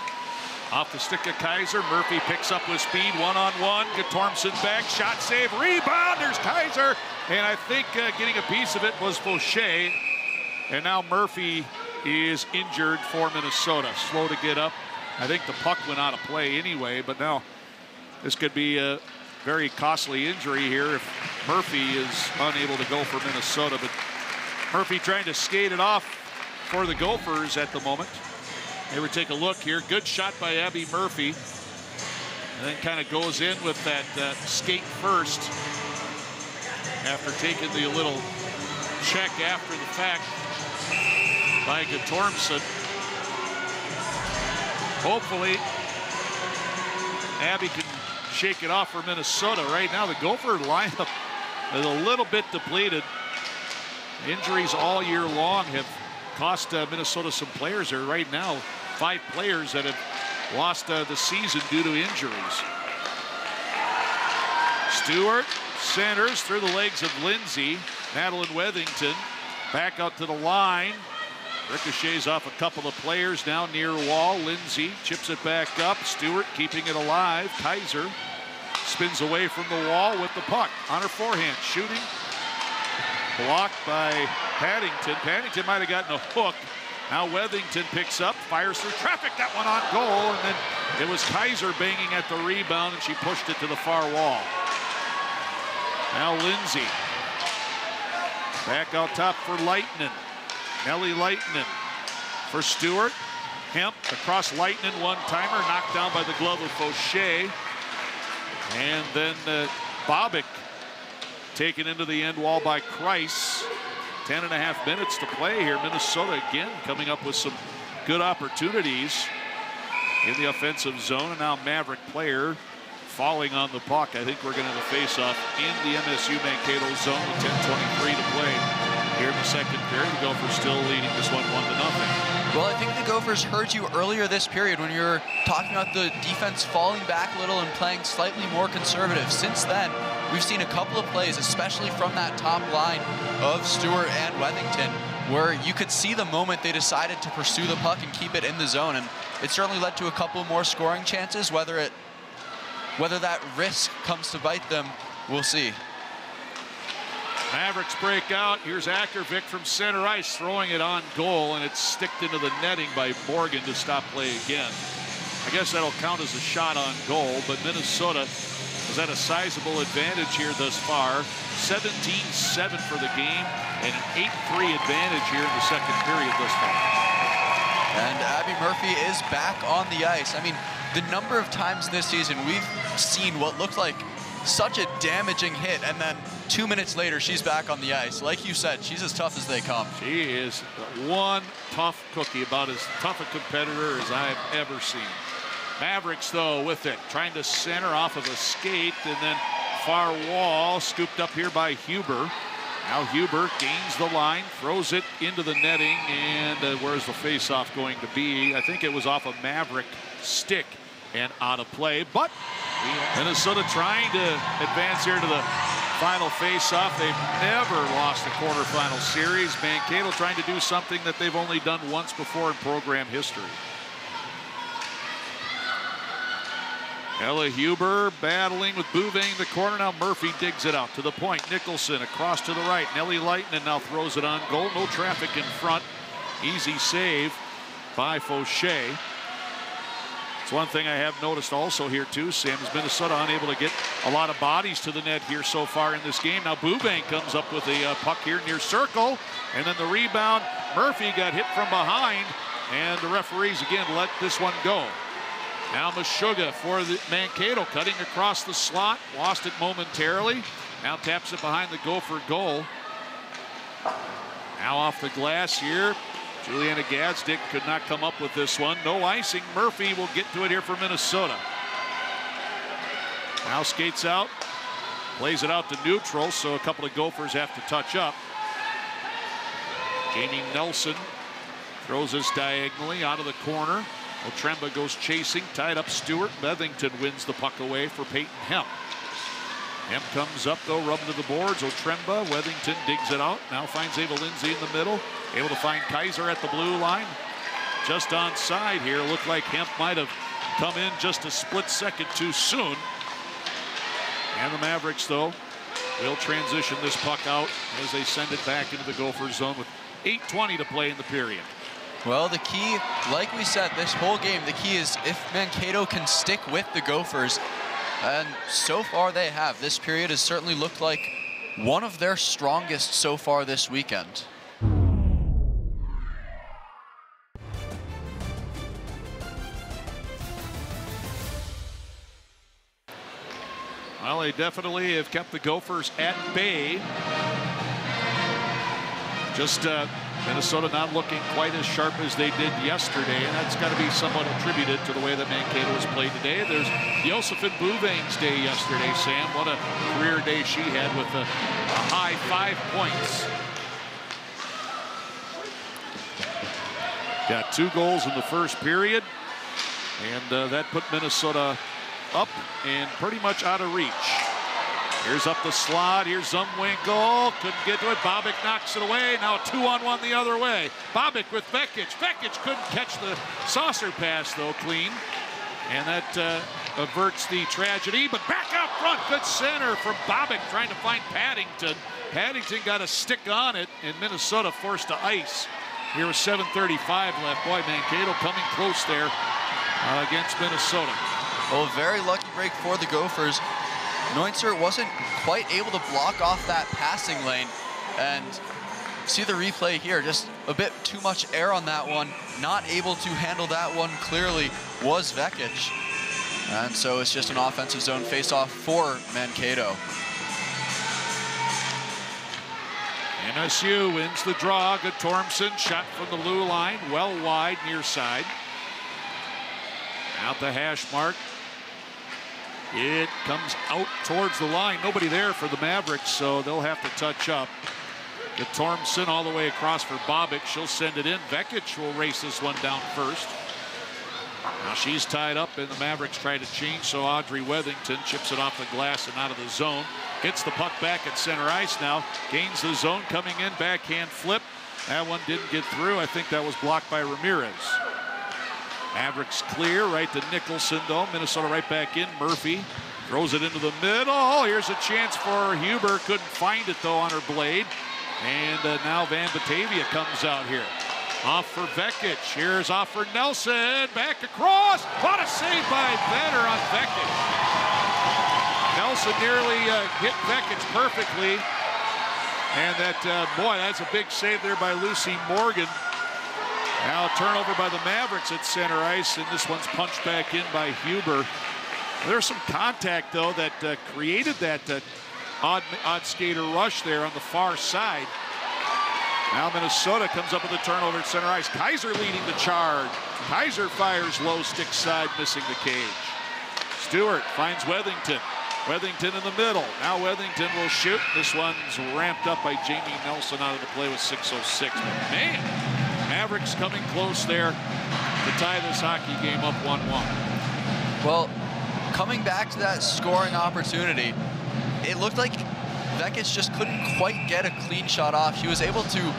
off the stick of Kaiser. Murphy picks up with speed, one-on-one. Guttormson back, shot save, rebound. There's Kaiser. And I think uh, getting a piece of it was Fauché. And now Murphy is injured for Minnesota. Slow to get up. I think the puck went out of play anyway, but now this could be a very costly injury here if Murphy is unable to go for Minnesota. But Murphy trying to skate it off for the Gophers at the moment. Maybe take a look here. Good shot by Abby Murphy. And then kind of goes in with that uh, skate first after taking the little check after the fact by Guttormson. Hopefully, Abby can shake it off for Minnesota. Right now, the Gopher lineup is a little bit depleted. Injuries all year long have cost uh, Minnesota some players there right now. Five players that have lost uh, the season due to injuries. Stewart centers through the legs of Lindsay. Madeline Wethington back out to the line. Ricochets off a couple of players now near wall. Lindsay chips it back up. Stewart keeping it alive. Kaiser spins away from the wall with the puck on her forehand. Shooting. Blocked by Paddington. Paddington might have gotten a hook. Now Wethington picks up, fires through traffic, that one on goal, and then it was Kaiser banging at the rebound, and she pushed it to the far wall. Now Lindsay. Back out top for Laitinen. Nelli Laitinen for Stewart. Hemp across Laitinen, one-timer, knocked down by the glove of Fauché. And then uh, Bobick taken into the end wall by Kreis. Ten and a half minutes to play here. Minnesota again coming up with some good opportunities in the offensive zone. And now Maverick player falling on the puck. I think we're going to have a face-off in the MSU Mankato zone with 10:23 to play here in the second period. The Gophers still leading this one one to nothing.
Well, I think the Gophers heard you earlier this period when you were talking about the defense falling back a little and playing slightly more conservative. Since then, we've seen a couple of plays, especially from that top line of Stewart and Wethington, where you could see the moment they decided to pursue the puck and keep it in the zone. And it certainly led to a couple more scoring chances. Whether it, whether that risk comes to bite them, we'll see.
Mavericks break out. Here's Ackervik from center ice throwing it on goal, and it's sticked into the netting by Morgan to stop play again. I guess that'll count as a shot on goal, but Minnesota has had a sizable advantage here thus far. 17-7 for the game, and an 8-3 advantage here in the second period thus far.
And Abby Murphy is back on the ice. I mean, the number of times this season we've seen what looked like such a damaging hit, and then two minutes later, she's back on the ice. Like you said, she's as tough as they come.
She is one tough cookie, about as tough a competitor as I've ever seen. Mavericks, though, with it, trying to center off of a skate, and then far wall, scooped up here by Huber. Now Huber gains the line, throws it into the netting, and uh, where's the faceoff going to be? I think it was off a Maverick stick and out of play, but Minnesota trying to advance here to the final face-off. They've never lost a quarterfinal series. Mankato trying to do something that they've only done once before in program history. Ella Huber battling with Bouveng the corner. Now Murphy digs it out to the point. Nicholson across to the right. Nelli Laitinen now throws it on goal. No traffic in front. Easy save by Fauché. One thing I have noticed also here too, Sam, is Minnesota unable to get a lot of bodies to the net here so far in this game. Now Bouveng comes up with a uh, puck here near circle, and then the rebound. Murphy got hit from behind, and the referees again let this one go. Now Meshuggah for the Mankato cutting across the slot, lost it momentarily. Now taps it behind the Gopher goal. Now off the glass here. Juliana Gazdic could not come up with this one. No icing. Murphy will get to it here for Minnesota. Now skates out, plays it out to neutral, so a couple of Gophers have to touch up. Jamie Nelson throws this diagonally out of the corner. Otremba goes chasing, tied up Stewart. Wethington wins the puck away for Peyton Hemp. Hemp comes up though, rubbing to the boards. Otremba, Wethington digs it out. Now finds Ava Lindsay in the middle. Able to find Kaiser at the blue line. Just on side here. Looked like Hemp might have come in just a split second too soon. And the Mavericks though will transition this puck out as they send it back into the Gopher zone with 8.20 to play in the period.
Well, the key, like we said, this whole game, the key is if Mankato can stick with the Gophers, and so far they have. This period has certainly looked like one of their strongest so far this weekend.
Well, they definitely have kept the Gophers at bay. Just uh, Minnesota not looking quite as sharp as they did yesterday, and that's got to be somewhat attributed to the way that Mankato has played today. There's Josephine Bouveng's day yesterday, Sam. What a career day she had with a, a high five points. Got two goals in the first period, and uh, that put Minnesota up and pretty much out of reach. Here's up the slot. Here's Zumwinkle. Couldn't get to it. Bobick knocks it away. Now two on one the other way. Bobick with Vekic. Vekic couldn't catch the saucer pass, though, clean. And that uh, averts the tragedy. But back out front. Good center from Bobick trying to find Paddington. Paddington got a stick on it, and Minnesota forced to ice. Here with 7.35 left. Boy, Mankato coming close there uh, against Minnesota.
Well, very lucky break for the Gophers. Neunzert wasn't quite able to block off that passing lane. And see the replay here, just a bit too much air on that one. Not able to handle that one clearly was Vekic. And so it's just an offensive zone face-off for Mankato.
MSU wins the draw. Guttormson shot from the blue line, well wide, near side. Out the hash mark. It comes out towards the line. Nobody there for the Mavericks, so they'll have to touch up. Guttormson all the way across for Bobic. She'll send it in. Vekic will race this one down first. Now she's tied up, and the Mavericks try to change, so Audrey Wethington chips it off the glass and out of the zone. Gets the puck back at center ice now. Gains the zone, coming in, backhand flip. That one didn't get through. I think that was blocked by Ramirez. Mavericks clear, right to Nicholson, though. Minnesota right back in. Murphy throws it into the middle. Here's a chance for Huber. Couldn't find it, though, on her blade. And uh, now Van Batavia comes out here. Off for Vekic. Here's off for Nelson. Back across. What a save by Vetter on Vekic. Nelson nearly uh, hit Vekic perfectly. And that, uh, boy, that's a big save there by Lucy Morgan. Now turnover by the Mavericks at center ice, and this one's punched back in by Huber. There's some contact, though, that uh, created that uh, odd, odd skater rush there on the far side. Now Minnesota comes up with a turnover at center ice. Kaiser leading the charge. Kaiser fires low stick side, missing the cage. Stewart finds Wethington. Wethington in the middle. Now Wethington will shoot. This one's ramped up by Jamie Nelson out of the play with 6.06. But man, Mavericks coming close there to tie this hockey game up 1-1.
Well, coming back to that scoring opportunity, it looked like Vekic just couldn't quite get a clean shot off. He was able to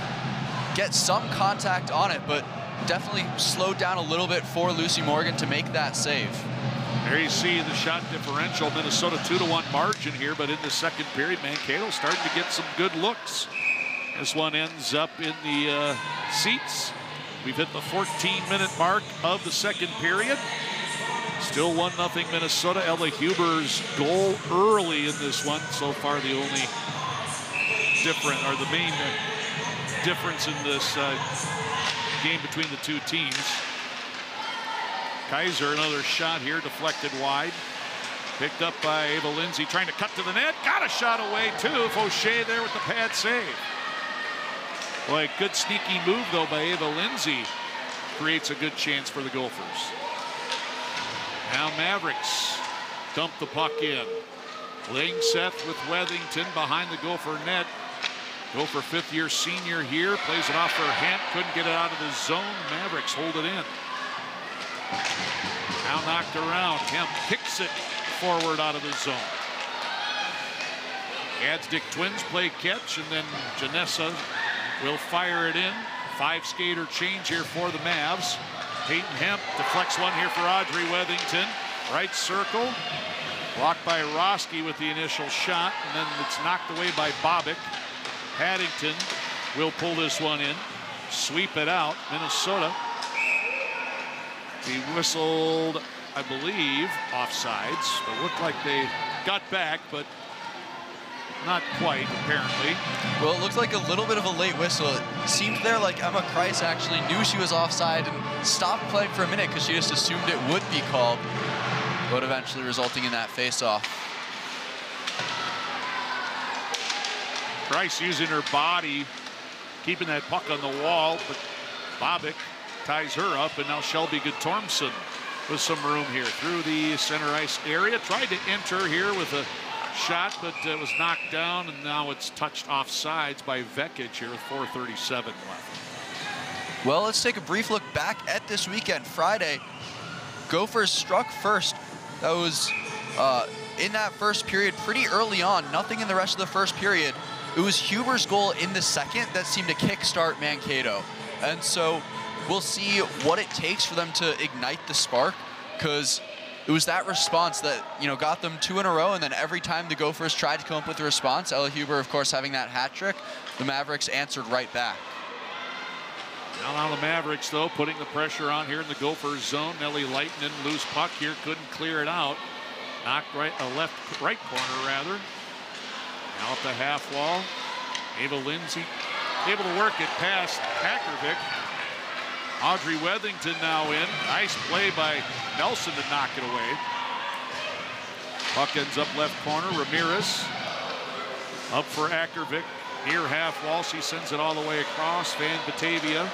get some contact on it, but definitely slowed down a little bit for Lucy Morgan to make that save.
There you see the shot differential. Minnesota 2 to 1 margin here, but in the second period, Mankato starting to get some good looks. This one ends up in the uh, seats. We've hit the 14 minute mark of the second period. Still 1 0 Minnesota. Ella Huber's goal early in this one. So far, the only different, or the main difference in this uh, game between the two teams. Kaiser, another shot here, deflected wide. Picked up by Ava Lindsay, trying to cut to the net. Got a shot away, too. Fauché there with the pad save. Boy, good sneaky move, though, by Ava Lindsay. Creates a good chance for the Gophers. Now Mavericks dump the puck in. Langseth with Wethington behind the Gopher net. Gopher fifth year senior here. Plays it off for Hemp. Couldn't get it out of the zone. Mavericks hold it in. Now knocked around. Hemp kicks it forward out of the zone. Gazdic twins play catch, and then Janessa will fire it in. Five skater change here for the Mavs. Peyton Hemp deflects one here for Audrey Wethington. Right circle. Blocked by Roski with the initial shot, and then it's knocked away by Bobic. Paddington will pull this one in. Sweep it out. Minnesota. He whistled, I believe, offsides. It looked like they got back, but not quite, apparently.
Well, it looked like a little bit of a late whistle. It seemed there like Emma Kreis actually knew she was offside and stopped playing for a minute because she just assumed it would be called, but eventually resulting in that face-off.
Kreis using her body, keeping that puck on the wall, but Bobic ties her up, and now Shelby Guttormson with some room here through the center ice area. Tried to enter here with a shot, but it was knocked down, and now it's touched off sides by Vekic here with 4.37 left.
Well, let's take a brief look back at this weekend. Friday, Gophers struck first. That was uh, in that first period pretty early on. Nothing in the rest of the first period. It was Huber's goal in the second that seemed to kickstart Mankato. And so we'll see what it takes for them to ignite the spark because it was that response that you know got them two in a row, and then every time the Gophers tried to come up with a response, Ella Huber, of course, having that hat trick, the Mavericks answered right back.
Now on the Mavericks, though, putting the pressure on here in the Gophers zone. Nelli Laitinen, loose puck here, couldn't clear it out. Knocked right, a left, right corner rather. Now at the half wall, Ava Lindsay able to work it past Ackervik. Audrey Wethington now in. Nice play by Nelson to knock it away. Puck ends up left corner. Ramirez up for Ackervik. near half wall. She sends it all the way across. Van Batavia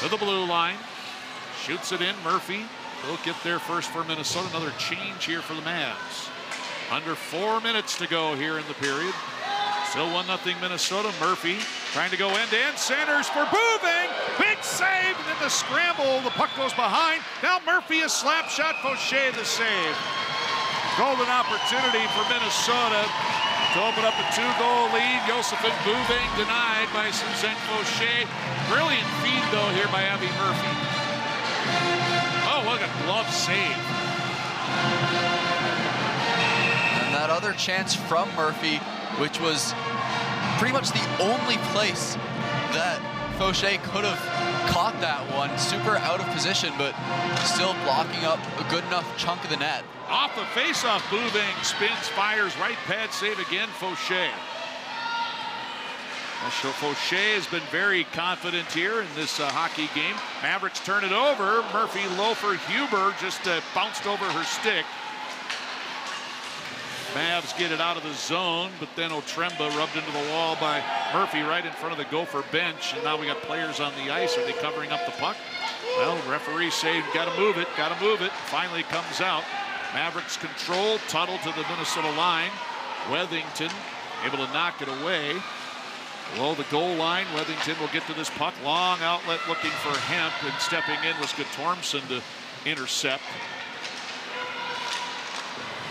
to the blue line. Shoots it in. Murphy They'll get there first for Minnesota. Another change here for the Mavs. Under four minutes to go here in the period. Still 1 0 Minnesota. Murphy trying to go end to end. Centers for Bouveng. Big save. And then the scramble. The puck goes behind. Now Murphy a slap shot. Fauché the save. Golden opportunity for Minnesota to open up a two-goal lead. Josephine Bouveng denied by Suzanne Fauché. Brilliant feed, though, here by Abby Murphy. Oh, look at glove save.
And that other chance from Murphy, which was pretty much the only place that Fauché could have caught that one. Super out of position, but still blocking up a good enough chunk of the net.
Off the faceoff, Bouveng spins, fires, right pad save again, Fauché. Fauché has been very confident here in this uh, hockey game. Mavericks turn it over. Murphy Loafer Huber just uh, bounced over her stick. Mavs get it out of the zone, but then Otremba rubbed into the wall by Murphy right in front of the Gopher bench. And now we got players on the ice. Are they covering up the puck? Well, referee saying, got to move it, got to move it. Finally comes out. Mavericks control, Tuttle to the Minnesota line. Wethington able to knock it away. Below the goal line, Wethington will get to this puck. Long outlet looking for Hemp, and stepping in was Guttormson to intercept.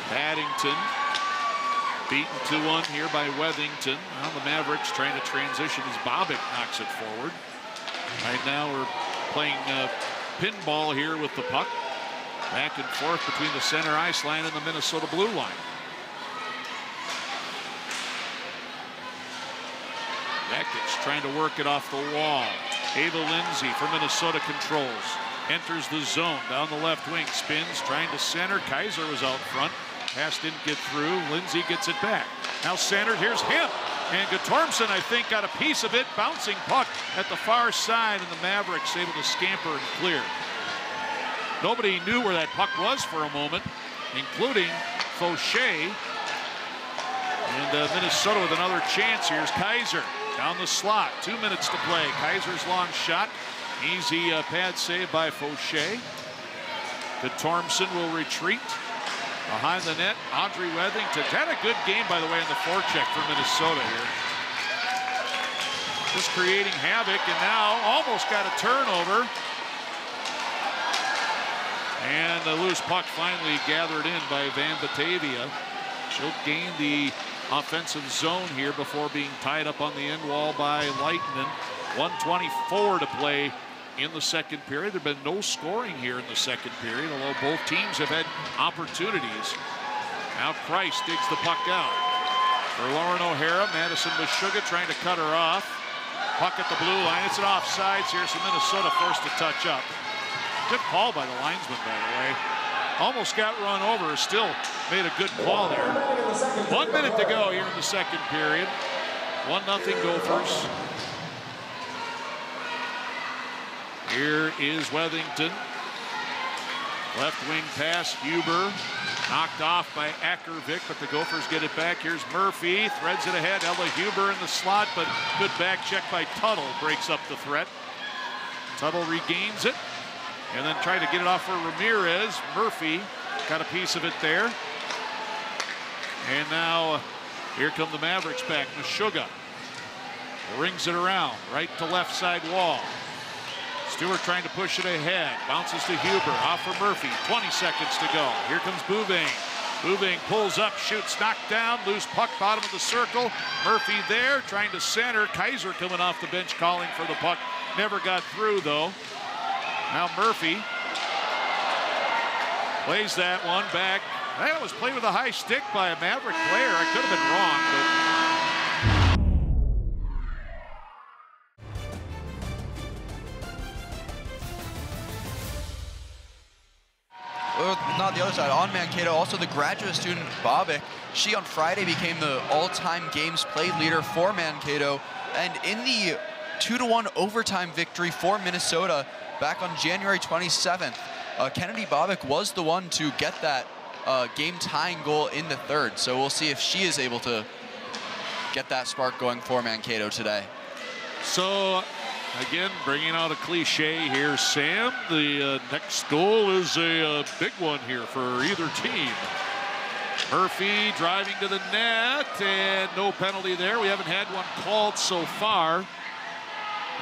Paddington beaten 2-1 here by Wethington. Now the Mavericks trying to transition as Bobick knocks it forward. Right now we're playing uh, pinball here with the puck. Back and forth between the center ice line and the Minnesota blue line. Beckett trying to work it off the wall. Ava Lindsay for Minnesota controls. Enters the zone down the left wing. Spins, trying to center. Kaiser was out front. Pass didn't get through. Lindsay gets it back. Now centered. Here's him. And Guttormson, I think, got a piece of it. Bouncing puck at the far side, and the Mavericks able to scamper and clear. Nobody knew where that puck was for a moment, including Fauché. And uh, Minnesota with another chance. Here's Kaiser down the slot. Two minutes to play. Kaiser's long shot. Easy uh, pad save by Fauché. Guttormson will retreat. Behind the net, Audrey Wethington. Had a good game, by the way, in the forecheck for Minnesota here. Just creating havoc, and now almost got a turnover. And the loose puck finally gathered in by Van Batavia. She'll gain the offensive zone here before being tied up on the end wall by Laitinen. 124 to play in the second period. There have been no scoring here in the second period, although both teams have had opportunities. Now Price digs the puck out. For Lauren O'Hara, Madison Meshuggah trying to cut her off. Puck at the blue line. It's an offsides here, so Minnesota forced to touch up. Good call by the linesman, by the way. Almost got run over, still made a good call there. One minute to go here in the second period. One nothing Gophers. Here is Wethington. Left wing pass, Huber. Knocked off by Ackervik, but the Gophers get it back. Here's Murphy, threads it ahead. Ella Huber in the slot, but good back check by Tuttle breaks up the threat. Tuttle regains it, and then tried to get it off for Ramirez. Murphy got a piece of it there. And now here come the Mavericks back. Meshuggah rings it around, right to left side wall. Stewart trying to push it ahead. Bounces to Huber. Off for Murphy. 20 seconds to go. Here comes Bouveng. Bouveng pulls up, shoots, knocked down. Loose puck, bottom of the circle. Murphy there, trying to center. Kaiser coming off the bench, calling for the puck. Never got through, though. Now Murphy plays that one back. That was played with a high stick by a Maverick player. I could have been wrong,
the other side, on Mankato, also the graduate student Bobick. She on Friday became the all-time games played leader for Mankato. And in the two to one overtime victory for Minnesota back on January 27th, uh, Kennedy Bobick was the one to get that uh, game tying goal in the third. So we'll see if she is able to get that spark going for Mankato today.
So, again, bringing out a cliche here, Sam. The uh, next goal is a uh, big one here for either team. Murphy driving to the net, and no penalty there. We haven't had one called so far.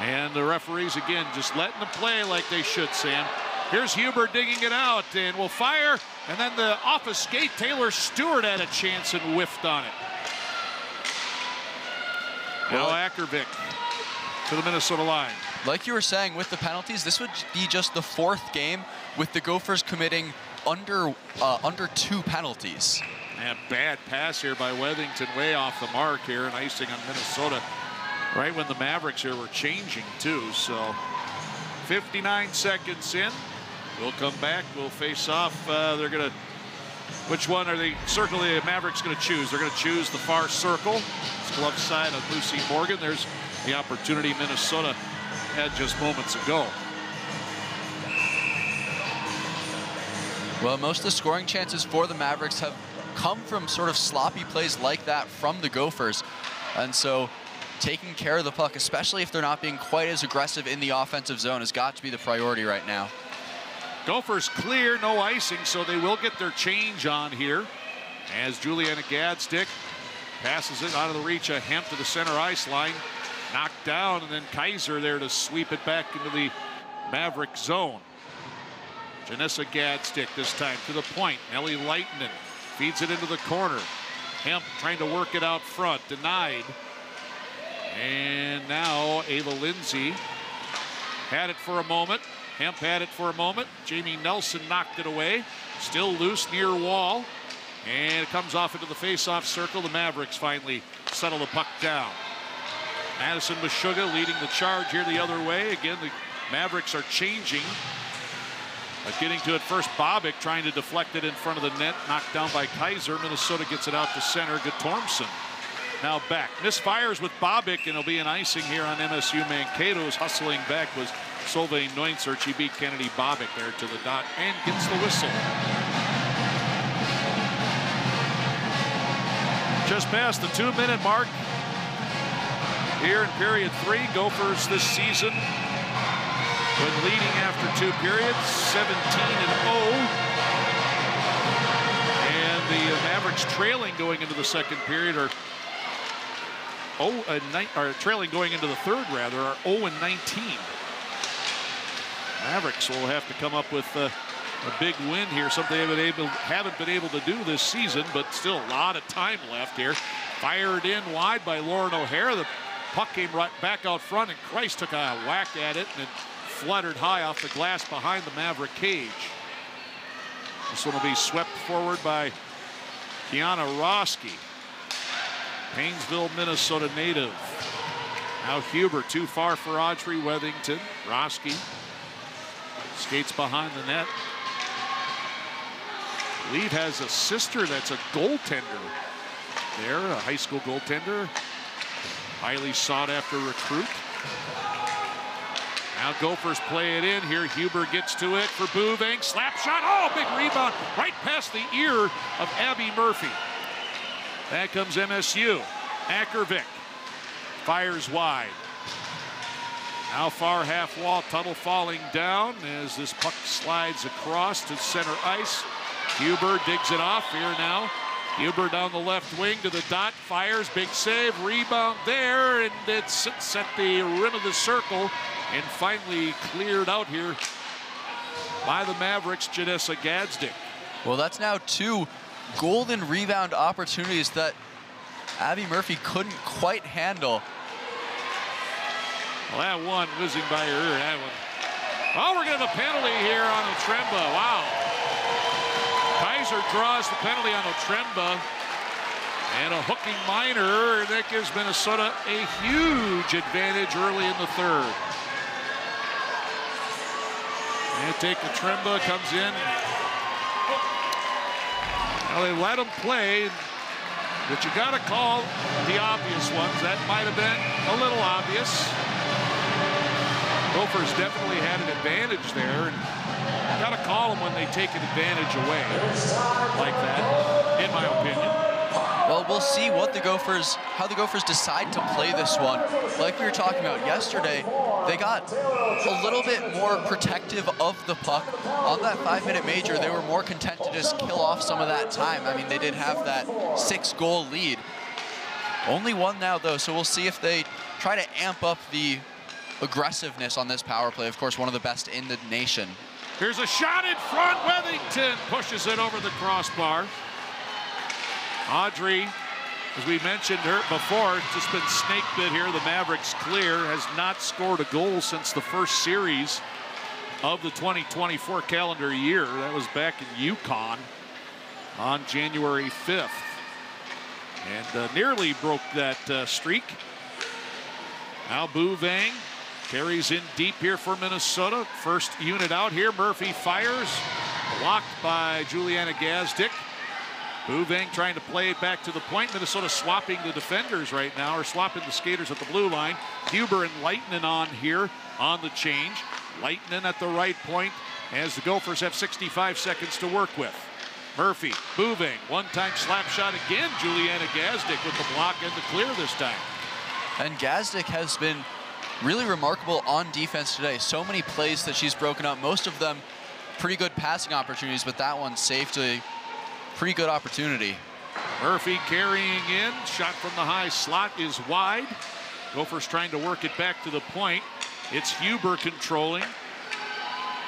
And the referees, again, just letting them play like they should, Sam. Here's Huber digging it out, and will fire. And then the office skate, Taylor Stewart had a chance and whiffed on it. Now Ackervik to the Minnesota line.
Like you were saying, with the penalties, this would be just the fourth game with the Gophers committing under uh, under two penalties.
And bad pass here by Wethington, way off the mark here, and icing on Minnesota. Right when the Mavericks here were changing too. So 59 seconds in. We'll come back. We'll face off. Uh, they're going to. Which one are they? Circle the Mavericks going to choose. They're going to choose the far circle. It's glove side of Lucy Morgan. There's the opportunity Minnesota had just moments ago.
Well, most of the scoring chances for the Mavericks have come from sort of sloppy plays like that from the Gophers. And so taking care of the puck, especially if they're not being quite as aggressive in the offensive zone, has got to be the priority right now.
Gophers clear, no icing, so they will get their change on here. As Juliana Gazdic passes it out of the reach of Hemp to the center ice line. Knocked down, and then Kaiser there to sweep it back into the Maverick zone. Janessa Gazdic this time to the point. Ellie Laitinen feeds it into the corner. Hemp trying to work it out front, denied. And now Ava Lindsay had it for a moment. Hemp had it for a moment. Jamie Nelson knocked it away. Still loose near wall. And it comes off into the face-off circle. The Mavericks finally settle the puck down. Madison Meshuggah leading the charge here the other way. Again, the Mavericks are changing. But getting to it first, Bobick trying to deflect it in front of the net. Knocked down by Kaiser. Minnesota gets it out to center. Guttormson now back. Misfires with Bobick, and it'll be an icing here on MSU Mankato's. Hustling back was Solveig Neunzert. She beat Kennedy Bobick there to the dot and gets the whistle. Just past the two-minute mark here in period three. Gophers this season when leading after two periods, 17 and 0. And the Mavericks trailing going into the second period are oh, uh, nine, or trailing going into the third rather are 0 and 19. Mavericks will have to come up with a big win here, something they haven't been able to do this season, but still a lot of time left here. Fired in wide by Lauren O'Hara. The puck came right back out front, and Kreis took a whack at it, and it fluttered high off the glass behind the Maverick cage. This one will be swept forward by Kiana Roski. Paynesville, Minnesota native. Now Huber too far for Audrey Wethington. Roski skates behind the net. Lead has a sister that's a goaltender there, a high school goaltender. Highly sought after recruit. Now Gophers play it in here. Huber gets to it for Bouveng. Slap shot. Oh, big rebound right past the ear of Abby Murphy. That comes MSU. Ackervik fires wide. Now far half wall, Tuttle falling down as this puck slides across to center ice. Huber digs it off here now. Huber down the left wing to the dot, fires, big save, rebound there, and it sits at the rim of the circle and finally cleared out here by the Mavericks, Janessa Gazdic.
Well, that's now two golden rebound opportunities that Abby Murphy couldn't quite handle.
Well, that one whizzing by her ear. That one. Oh, we're going to have a penalty here on Otremba. Wow. Kaiser draws the penalty on Otremba. And a hooking minor. That gives Minnesota a huge advantage early in the third. And take the Tremba, comes in. Now they let him play, but you got to call the obvious ones. That might have been a little obvious. Gophers definitely had an advantage there. Got to call them when they take an advantage away like that, in my opinion.
Well, we'll see what the Gophers, how the Gophers decide to play this one. Like we were talking about yesterday, they got a little bit more protective of the puck. On that five-minute major, they were more content to just kill off some of that time. I mean, they did have that six-goal lead. Only one now, though, so we'll see if they try to amp up the aggressiveness on this power play. Of course, one of the best in the nation.
Here's a shot in front. Wethington pushes it over the crossbar. Audrey, as we mentioned her before, just been snake bit here. The Mavericks clear has not scored a goal since the first series of the 2024 calendar year. That was back in UConn on January 5th. And uh, nearly broke that uh, streak. Now Bouveng Carries in deep here for Minnesota. First unit out here. Murphy fires. Blocked by Juliana Gazdic. Bouveng trying to play it back to the point. Minnesota swapping the defenders right now, or swapping the skaters at the blue line. Huber and Laitinen on here on the change. Laitinen at the right point as the Gophers have 65 seconds to work with. Murphy, Bouveng, one-time slap shot again. Juliana Gazdic with the block and the clear this time.
And Gazdic has been really remarkable on defense today. So many plays that she's broken up, most of them pretty good passing opportunities, but that one saved a pretty good opportunity.
Murphy carrying in, shot from the high slot is wide. Gophers trying to work it back to the point. It's Huber controlling.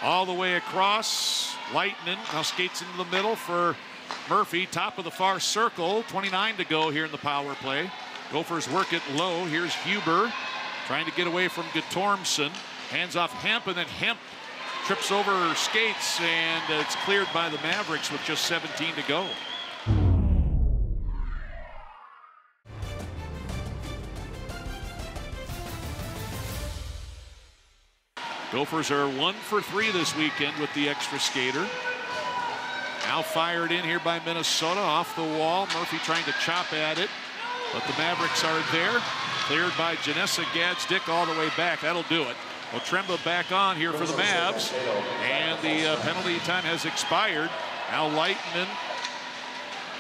All the way across. Laitinen now skates into the middle for Murphy, top of the far circle. 29 to go here in the power play. Gophers work it low. Here's Huber Trying to get away from Guttormson. Hands off Hemp, and then Hemp trips over skates, and uh, it's cleared by the Mavericks with just 17 to go. Gophers are one for three this weekend with the extra skater. Now fired in here by Minnesota off the wall. Murphy trying to chop at it, but the Mavericks are there. Cleared by Janessa Gazdic all the way back. That'll do it. Well, Otremba back on here for the Mavs. And the uh, penalty time has expired. Now Laitinen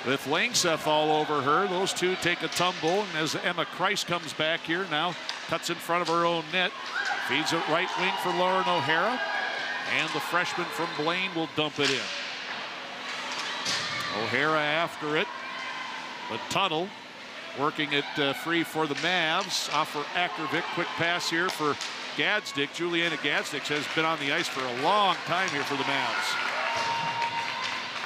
with Langseth all over her. Those two take a tumble. And as Emma Christ comes back here, now cuts in front of her own net. Feeds it right wing for Lauren O'Hara. And the freshman from Blaine will dump it in. O'Hara after it. The tunnel working it uh, free for the Mavs. Off for. Quick pass here for Gazdic. Juliana Gazdic has been on the ice for a long time here for the Mavs.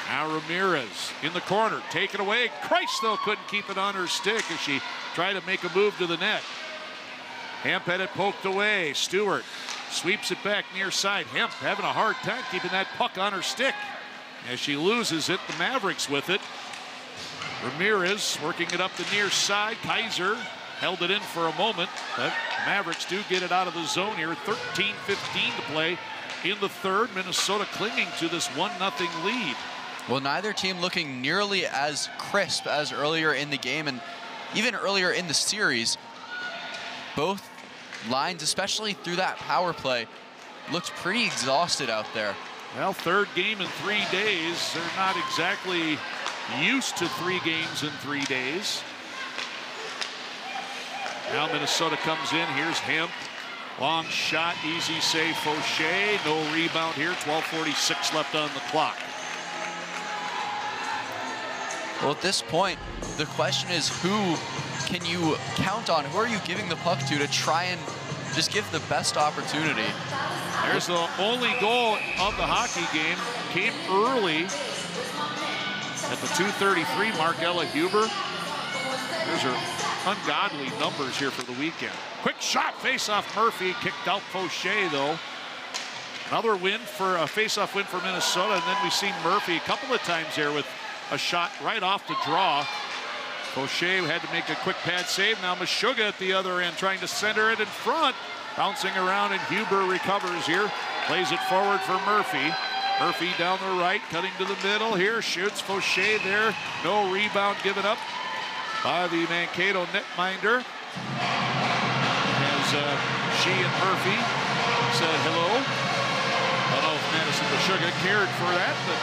Now Ramirez in the corner. Take it away. Christ, though, couldn't keep it on her stick as she tried to make a move to the net. Hemp had it poked away. Stewart sweeps it back near side. Hemp having a hard time keeping that puck on her stick. As she loses it, the Mavericks with it. Ramirez working it up the near side. Kaiser held it in for a moment, but Mavericks do get it out of the zone here. 13-15 to play in the third. Minnesota clinging to this 1-0 lead.
Well, neither team looking nearly as crisp as earlier in the game and even earlier in the series. Both lines, especially through that power play, looked pretty exhausted out there.
Well, third game in three days. They're not exactly used to three games in three days. Now Minnesota comes in. Here's Hemp. Long shot, easy save, Fauché. No rebound here. 12.46 left on the clock.
Well, at this point, the question is who can you count on? Who are you giving the puck to to try and just give the best opportunity?
There's the only goal of the hockey game. Came early at the 233 mark, Ella Huber. Those are ungodly numbers here for the weekend. Quick shot, face-off Murphy, kicked out Fauché though. Another win for a face-off win for Minnesota, and then we see Murphy a couple of times here with a shot right off the draw. Fauché had to make a quick pad save. Now Meshuggah at the other end trying to center it in front. Bouncing around and Huber recovers here. Plays it forward for Murphy. Murphy down the right, cutting to the middle here, shoots Fauché there. No rebound given up by the Mankato netminder. As uh, she and Murphy said hello. I don't know if Madison Meshuggah cared for that, but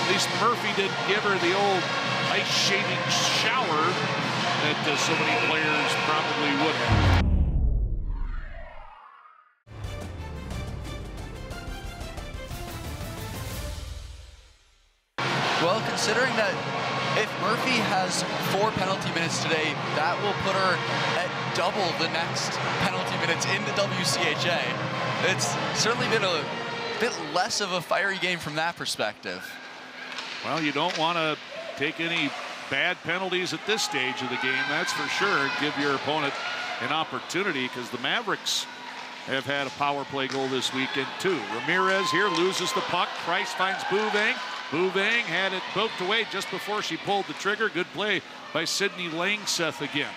at least Murphy didn't give her the old ice shaving shower that uh, so many players probably would have.
Considering that if Murphy has four penalty minutes today, that will put her at double the next penalty minutes in the WCHA. It's certainly been a bit less of a fiery game from that perspective.
Well, you don't want to take any bad penalties at this stage of the game, that's for sure. Give your opponent an opportunity because the Mavericks have had a power play goal this weekend too. Ramirez here loses the puck. Price finds Bouveng. Bouveng had it poked away just before she pulled the trigger. Good play by Sydney Langseth again.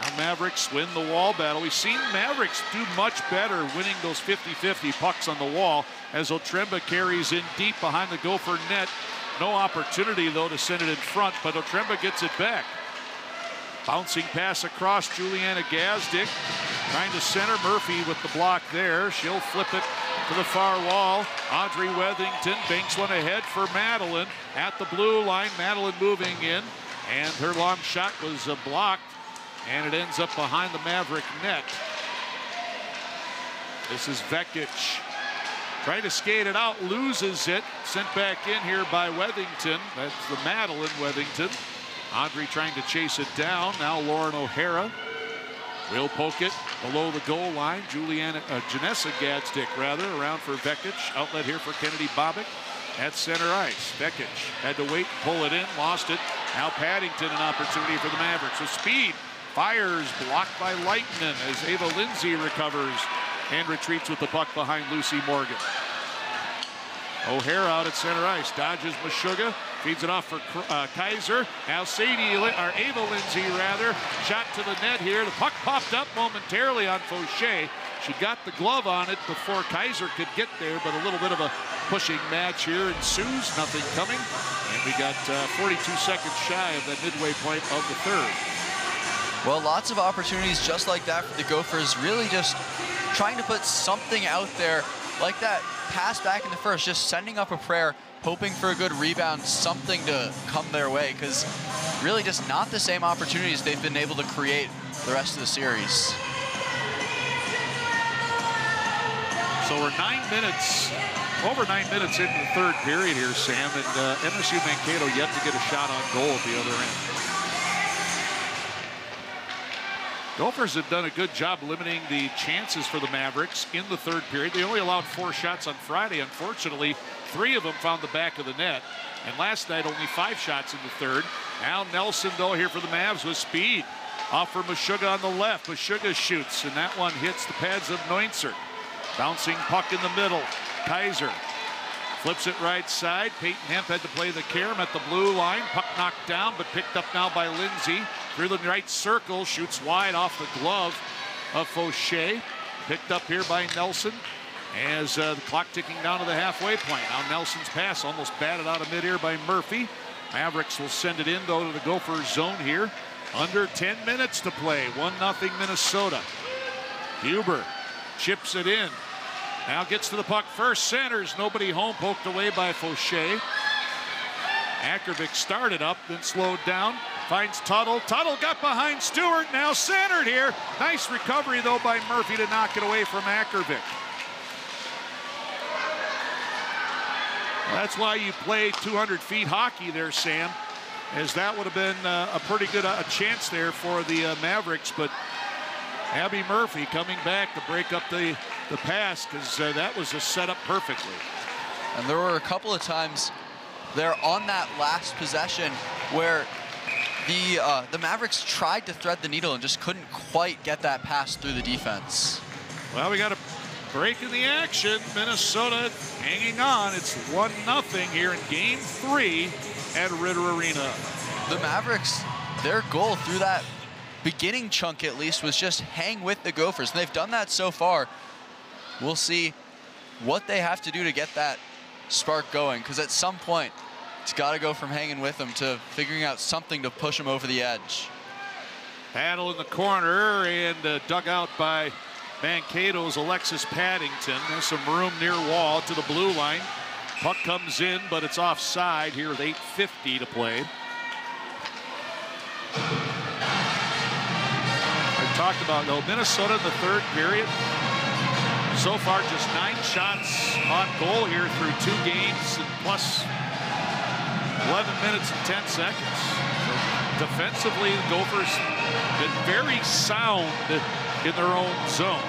Now Mavericks win the wall battle. We've seen Mavericks do much better winning those 50-50 pucks on the wall as Otremba carries in deep behind the Gopher net. No opportunity, though, to send it in front, but Otremba gets it back. Bouncing pass across Juliana Gazdic. Trying to center Murphy with the block there. She'll flip it to the far wall. Audrey Wethington banks one ahead for Madeline at the blue line. Madeline moving in, and her long shot was uh, blocked, and it ends up behind the Maverick net. This is Vekic trying to skate it out, loses it, sent back in here by Wethington. That's the Madeline Wethington. Audrey trying to chase it down. Now Lauren O'Hara will poke it below the goal line. Juliana, uh, Janessa Gazdic, rather, around for Vekic. Outlet here for Kennedy Bobick at center ice. Vekic had to wait, and pull it in, lost it. Now Paddington, an opportunity for the Mavericks. With speed, fires, blocked by Lightman as Ava Lindsay recovers and retreats with the puck behind Lucy Morgan. O'Hara out at center ice, dodges Meshuggah, feeds it off for uh, Kaiser. Now Sadie, or Ava Lindsay rather, shot to the net here. The puck popped up momentarily on Fauché. She got the glove on it before Kaiser could get there, but a little bit of a pushing match here ensues. Nothing coming, and we got uh, 42 seconds shy of the midway point of the third.
Well, lots of opportunities just like that for the Gophers, really just trying to put something out there like that pass back in the first, just sending up a prayer, hoping for a good rebound, something to come their way, because really just not the same opportunities they've been able to create the rest of the series.
So we're nine minutes, over nine minutes into the third period here, Sam, and uh, MSU Mankato yet to get a shot on goal at the other end. Gophers have done a good job limiting the chances for the Mavericks in the third period. They only allowed four shots on Friday. Unfortunately, three of them found the back of the net. And last night, only five shots in the third. Now Nelson, though, here for the Mavs with speed. Off for Meshuggah on the left. Meshuggah shoots, and that one hits the pads of Neunzert. Bouncing puck in the middle. Kaiser flips it right side. Peyton Hemp had to play the carom at the blue line. Puck knocked down, but picked up now by Lindsay. Through the right circle, shoots wide off the glove of Fauché. Picked up here by Nelson as uh, the clock ticking down to the halfway point. Now Nelson's pass almost batted out of midair by Murphy. Mavericks will send it in, though, to the Gophers zone here. Under 10 minutes to play. 1-0 Minnesota. Huber chips it in. Now gets to the puck first. Centers. Nobody home. Poked away by Fauché. Ackervik started up, then slowed down. Finds Tuttle. Tuttle got behind Stewart. Now centered here. Nice recovery, though, by Murphy to knock it away from Ackervik. That's why you play 200 feet hockey there, Sam, as that would have been uh, a pretty good uh, chance there for the uh, Mavericks. But Abby Murphy coming back to break up the, the pass because uh, that was a setup perfectly.
And there were a couple of times there on that last possession where the uh, the Mavericks tried to thread the needle and just couldn't quite get that pass through the defense.
Well, we got a break in the action. Minnesota hanging on. It's 1 0 here in game three at Ridder Arena.
The Mavericks, their goal through that beginning chunk at least was just hang with the Gophers. And they've done that so far. We'll see what they have to do to get that spark going because at some point it's got to go from hanging with them to figuring out something to push them over the edge.
Paddle in the corner and uh, dug out by Mankato's Alexis Paddington. There's some room near wall to the blue line. Puck comes in, but it's offside here with 8.50 to play. Talked about, though, Minnesota in the third period. So far, just nine shots on goal here through two games and plus 11 minutes and 10 seconds. Defensively, the Gophers been very sound in their own zone.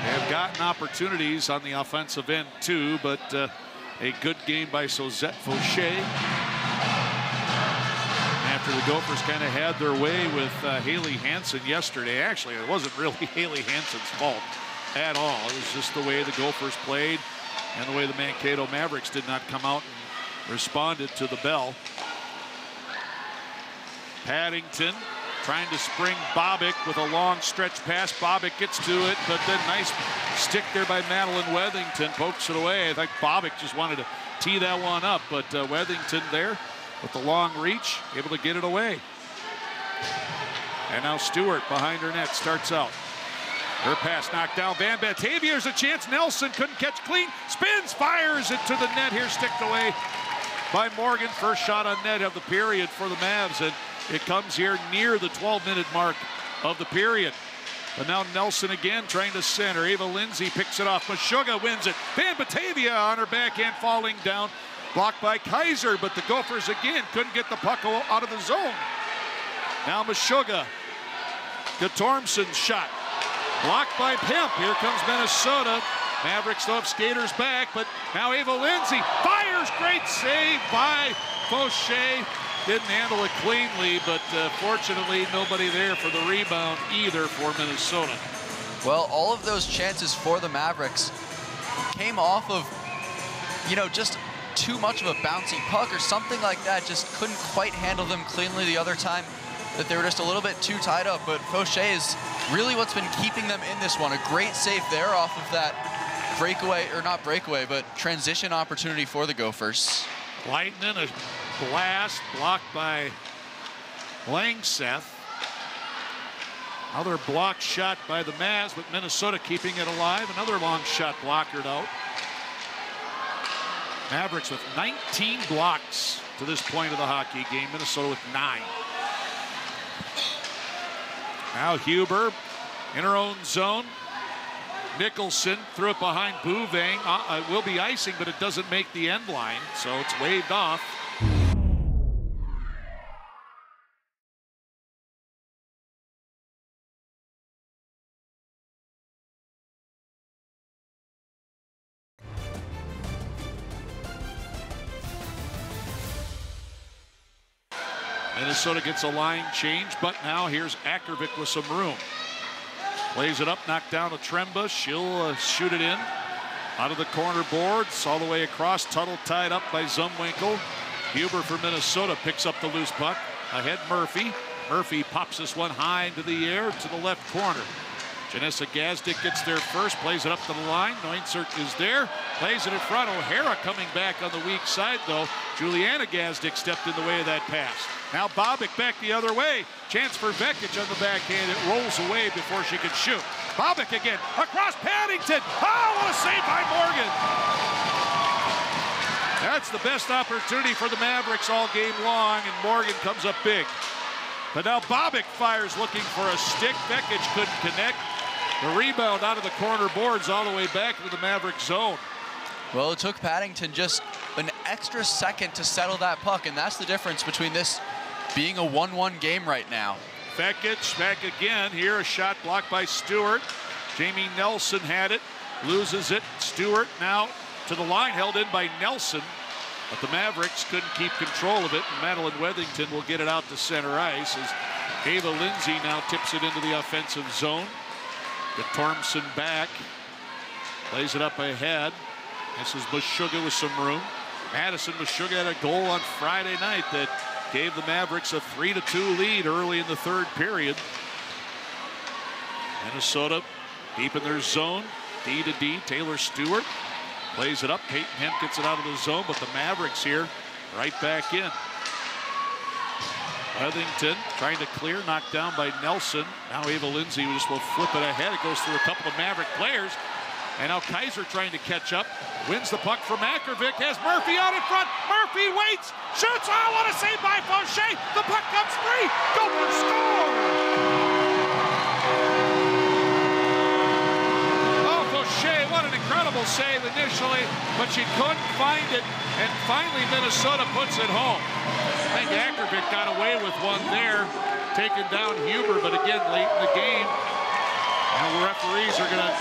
They have gotten opportunities on the offensive end too, but uh, a good game by Sozette Fauché. After the Gophers kind of had their way with uh, Haley Hanson yesterday. Actually, it wasn't really <laughs> Haley Hanson's fault at all. It was just the way the Gophers played and the way the Mankato Mavericks did not come out and responded to the bell. Paddington trying to spring Bobick with a long stretch pass. Bobick gets to it, but then nice stick there by Madeline Wethington. Pokes it away. I think Bobick just wanted to tee that one up, but uh, Wethington there with the long reach, able to get it away. And now Stewart behind her net starts out. Her pass knocked down. Van Batavia's a chance. Nelson couldn't catch clean. Spins, fires it to the net here, sticked away by Morgan. First shot on net of the period for the Mavs. And it comes here near the 12-minute mark of the period. But now Nelson again trying to center. Ava Lindsay picks it off. Meshuggah wins it. Van Batavia on her backhand falling down. Blocked by Kaiser, but the Gophers again couldn't get the puck out of the zone. Now Meshuggah. Guttormson's shot. Blocked by Hemp. Here comes Minnesota. Mavericks still have skaters back, but now Ava Lindsay fires. Great save by Fauché. Didn't handle it cleanly, but uh, fortunately nobody there for the rebound either for Minnesota.
Well, all of those chances for the Mavericks came off of, you know, just too much of a bouncy puck or something like that. Just couldn't quite handle them cleanly the other time. That they were just a little bit too tied up. But Fauché is really what's been keeping them in this one. A great save there off of that breakaway, or not breakaway, but transition opportunity for the Gophers.
Laitinen, a blast blocked by Langseth. Another block shot by the Mavs, but Minnesota keeping it alive. Another long shot blockered out. Mavericks with 19 blocks to this point of the hockey game. Minnesota with nine. Now Huber in her own zone. Nicholson threw it behind Bouveng. Uh, it will be icing, but it doesn't make the end line, so it's waved off. Minnesota gets a line change, but now here's Ackervik with some room. Plays it up, knocked down Otremba. She'll uh, shoot it in. Out of the corner boards, all the way across. Tuttle tied up by Zumwinkle. Huber for Minnesota picks up the loose puck. Ahead Murphy. Murphy pops this one high into the air to the left corner. Janessa Gazdic gets there first, plays it up to the line. Neunzert is there, plays it in front. O'Hara coming back on the weak side, though. Juliana Gazdic stepped in the way of that pass. Now Bobick back the other way. Chance for Vekic on the backhand. It rolls away before she can shoot. Bobick again, across Paddington. Oh, what a save by Morgan. That's the best opportunity for the Mavericks all game long, and Morgan comes up big. But now Bobick fires looking for a stick. Vekic couldn't connect. The rebound out of the corner boards all the way back into the Maverick zone.
Well, it took Paddington just an extra second to settle that puck, and that's the difference between this being a 1-1 game right now.
Vekic back again. Here, a shot blocked by Stewart. Jamie Nelson had it, loses it. Stewart now to the line, held in by Nelson. But the Mavericks couldn't keep control of it, and Madeline Wethington will get it out to center ice as Ava Lindsay now tips it into the offensive zone. Guttormson back. Plays it up ahead. This is Meshuggah with some room. Madison Meshuggah had a goal on Friday night that gave the Mavericks a three-to-two lead early in the third period. Minnesota deep in their zone. D to D, Taylor Stewart plays it up. Peyton Hemp gets it out of the zone, but the Mavericks here right back in. Wethington trying to clear, knocked down by Nelson. Now Ava Lindsay just will flip it ahead. It goes through a couple of Maverick players. And now Kaiser trying to catch up. Wins the puck from Ackervik. Has Murphy out in front. Murphy waits. Shoots. Oh, what a save by Fauché. The puck comes free. Gophers score. Oh, Fauché, what an save initially, but she couldn't find it. And finally, Minnesota puts it home. I think Ackervik got away with one there, taking down Huber, but again, late in the game, and the referees are going to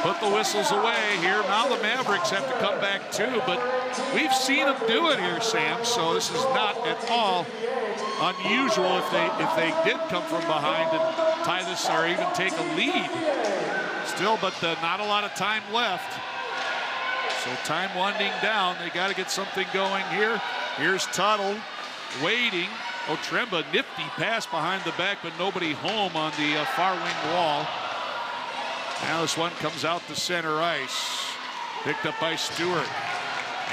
put the whistles away here. Now the Mavericks have to come back too, but we've seen them do it here, Sam. So this is not at all unusual if they if they did come from behind and tie this or even take a lead. Still, but uh, not a lot of time left. So time winding down. They got to get something going here. Here's Tuttle waiting. Otremba, nifty pass behind the back, but nobody home on the uh, far wing wall. Now this one comes out to center ice. Picked up by Stewart.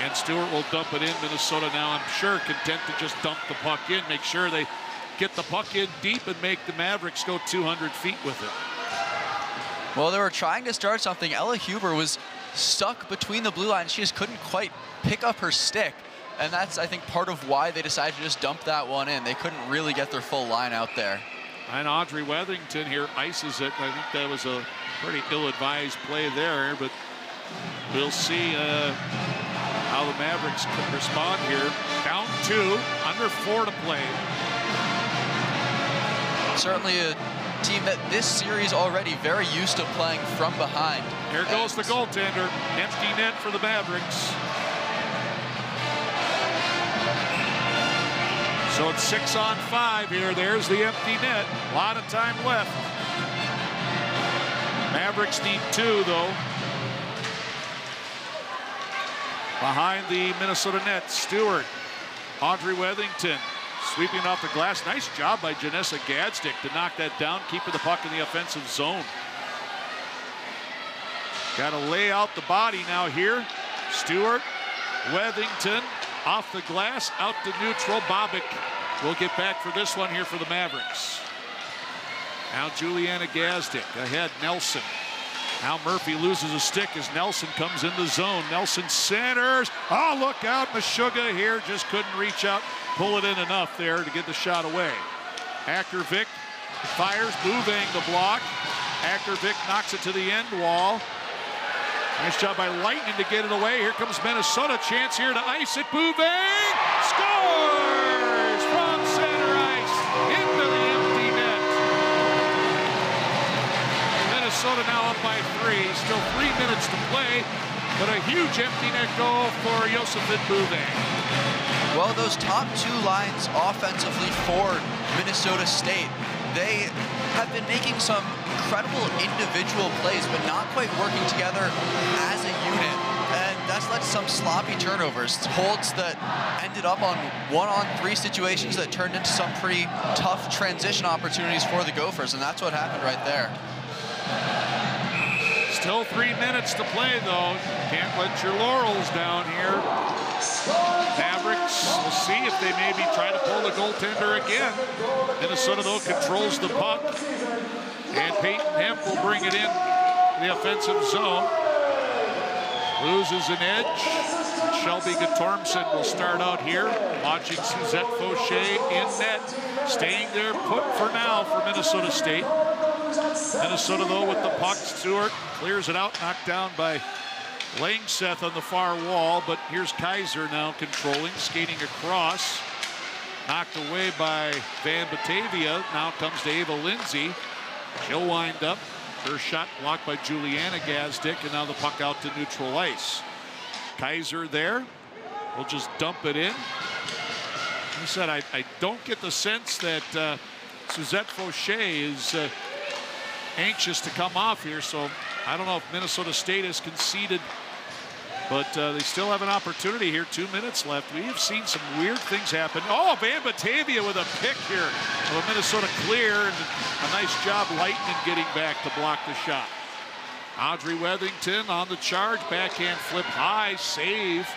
And Stewart will dump it in. Minnesota now, I'm sure, content to just dump the puck in. Make sure they get the puck in deep and make the Mavericks go 200 feet with it.
Well, they were trying to start something. Ella Huber was stuck between the blue line. She just couldn't quite pick up her stick. And that's, I think, part of why they decided to just dump that one in. They couldn't really get their full line out there.
And Audrey Wethington here ices it. I think that was a pretty ill-advised play there, but we'll see uh, how the Mavericks can respond here. Down two, under four to play.
Certainly a team that this series already very used to playing from behind.
Here goes the goaltender. Empty net for the Mavericks. So it's six on five here. There's the empty net. A lot of time left. Mavericks need two, though. Behind the Minnesota net, Stewart, Audrey Wethington sweeping off the glass. Nice job by Janessa Gazdic to knock that down, keeping the puck in the offensive zone. Got to lay out the body now here. Stewart, Wethington, off the glass, out to neutral. Bobick will get back for this one here for the Mavericks. Now Juliana Gazdic ahead, Nelson. Now Murphy loses a stick as Nelson comes in the zone. Nelson centers. Oh, look out. Meshuggah here just couldn't reach out, pull it in enough there to get the shot away. Ackervik fires, moving the block. Ackervik knocks it to the end wall. Nice job by Laitinen to get it away. Here comes Minnesota. Chance here to ice it. Moving. Scores Minnesota now up by three. Still three minutes to play. But a huge empty net goal for Josefin Bouveng.
Well, those top two lines offensively for Minnesota State, they have been making some incredible individual plays, but not quite working together as a unit. And that's led to some sloppy turnovers. Holds that ended up on one-on-three situations that turned into some pretty tough transition opportunities for the Gophers, and that's what happened right there.
Still three minutes to play, though. Can't let your laurels down here. Mavericks, we'll see if they maybe try to pull the goaltender again. Minnesota, though, controls the puck. And Peyton Hemp will bring it in the offensive zone. Loses an edge. Shelby Guttormson will start out here. Watching Suzette Fauché in net. Staying there put for now for Minnesota State. Minnesota, though, with the puck. Stewart clears it out, knocked down by Langseth on the far wall. But here's Kaiser now controlling, skating across. Knocked away by Van Batavia. Now comes to Ava Lindsay. She'll wind up. Her shot blocked by Juliana Gazdic, and now the puck out to neutral ice. Kaiser there. We'll just dump it in. He said, I, I don't get the sense that uh, Suzette Fauché is uh, anxious to come off here, so I don't know if Minnesota State has conceded, but uh, they still have an opportunity here. Two minutes left. We have seen some weird things happen. Oh, Van Batavia with a pick here of a Minnesota clear, and a nice job Laitinen getting back to block the shot. Audrey Wethington on the charge, backhand flip high, save.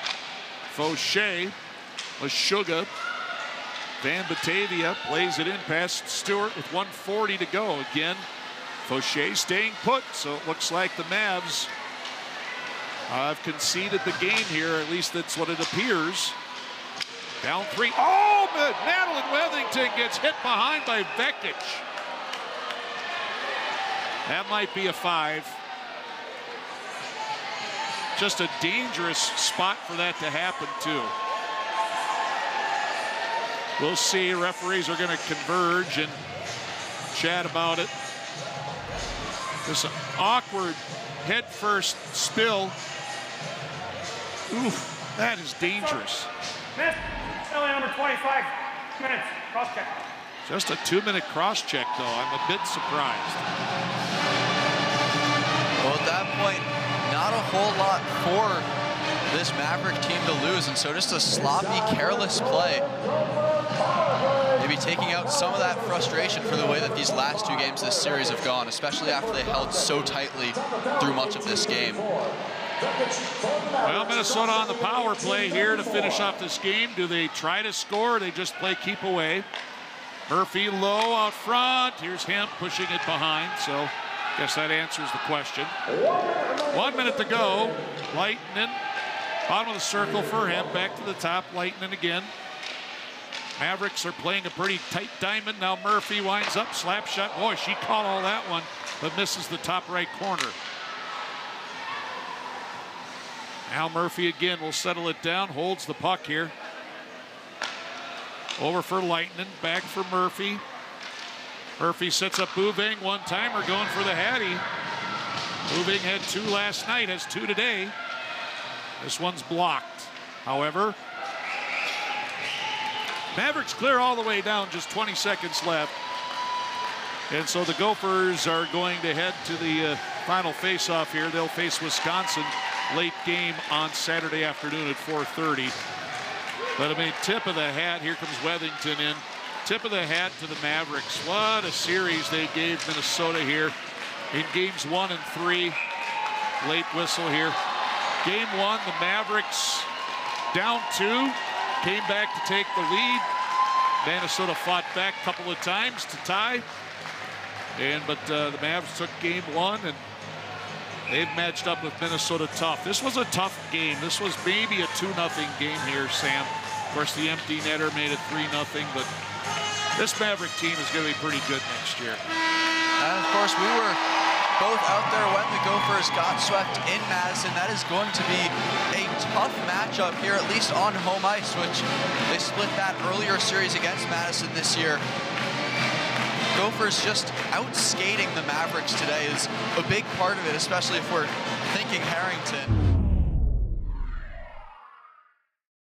Fauché, Meshuggah, Van Batavia plays it in past Stewart with 140 to go. Again, Fauché staying put, so it looks like the Mavs I've conceded the game here, at least that's what it appears. Down three. Oh, Madeline Wethington gets hit behind by Vekic. That might be a five. Just a dangerous spot for that to happen, too. We'll see. Referees are going to converge and chat about it. This awkward head first spill. Oof, that is dangerous.
Minutes, only number 25 minutes, cross check.
Just a two minute cross check, though. I'm a bit surprised.
Well, at that point, not a whole lot for this Maverick team to lose, and so just a sloppy, careless play. Maybe taking out some of that frustration for the way that these last two games this series have gone, especially after they held so tightly through much of this game.
Well, Minnesota on the power play here to finish off this game. Do they try to score or they just play keep away? Murphy low out front. Here's Hemp pushing it behind. So guess that answers the question. One minute to go. Laitinen. Bottom of the circle for him. Back to the top. Laitinen again. Mavericks are playing a pretty tight diamond. Now Murphy winds up. Slap shot. Boy, she caught all that one, but misses the top right corner. Al Murphy again will settle it down, holds the puck here. Over for Laitinen, back for Murphy. Murphy sets up Bouveng, one timer going for the Hattie. Bouveng had two last night, has two today. This one's blocked. However, Mavericks clear all the way down, just 20 seconds left. And so the Gophers are going to head to the uh, final face-off here. They'll face Wisconsin late game on Saturday afternoon at 4.30. But I mean, tip of the hat, here comes Wethington in. Tip of the hat to the Mavericks. What a series they gave Minnesota here in games one and three. Late whistle here. Game one, the Mavericks down two, came back to take the lead. Minnesota fought back a couple of times to tie. And but uh, the Mavs took game one and they've matched up with Minnesota tough. This was a tough game. This was maybe a 2 nothing game here, Sam. Of course, the empty netter made it 3 nothing, but this Maverick team is going to be pretty good next year.
And of course, we were both out there when the Gophers got swept in Madison. That is going to be a tough matchup here, at least on home ice, which they split that earlier series against Madison this year. Gophers just outskating the Mavericks today is a big part of it, especially if we're thinking Harrington.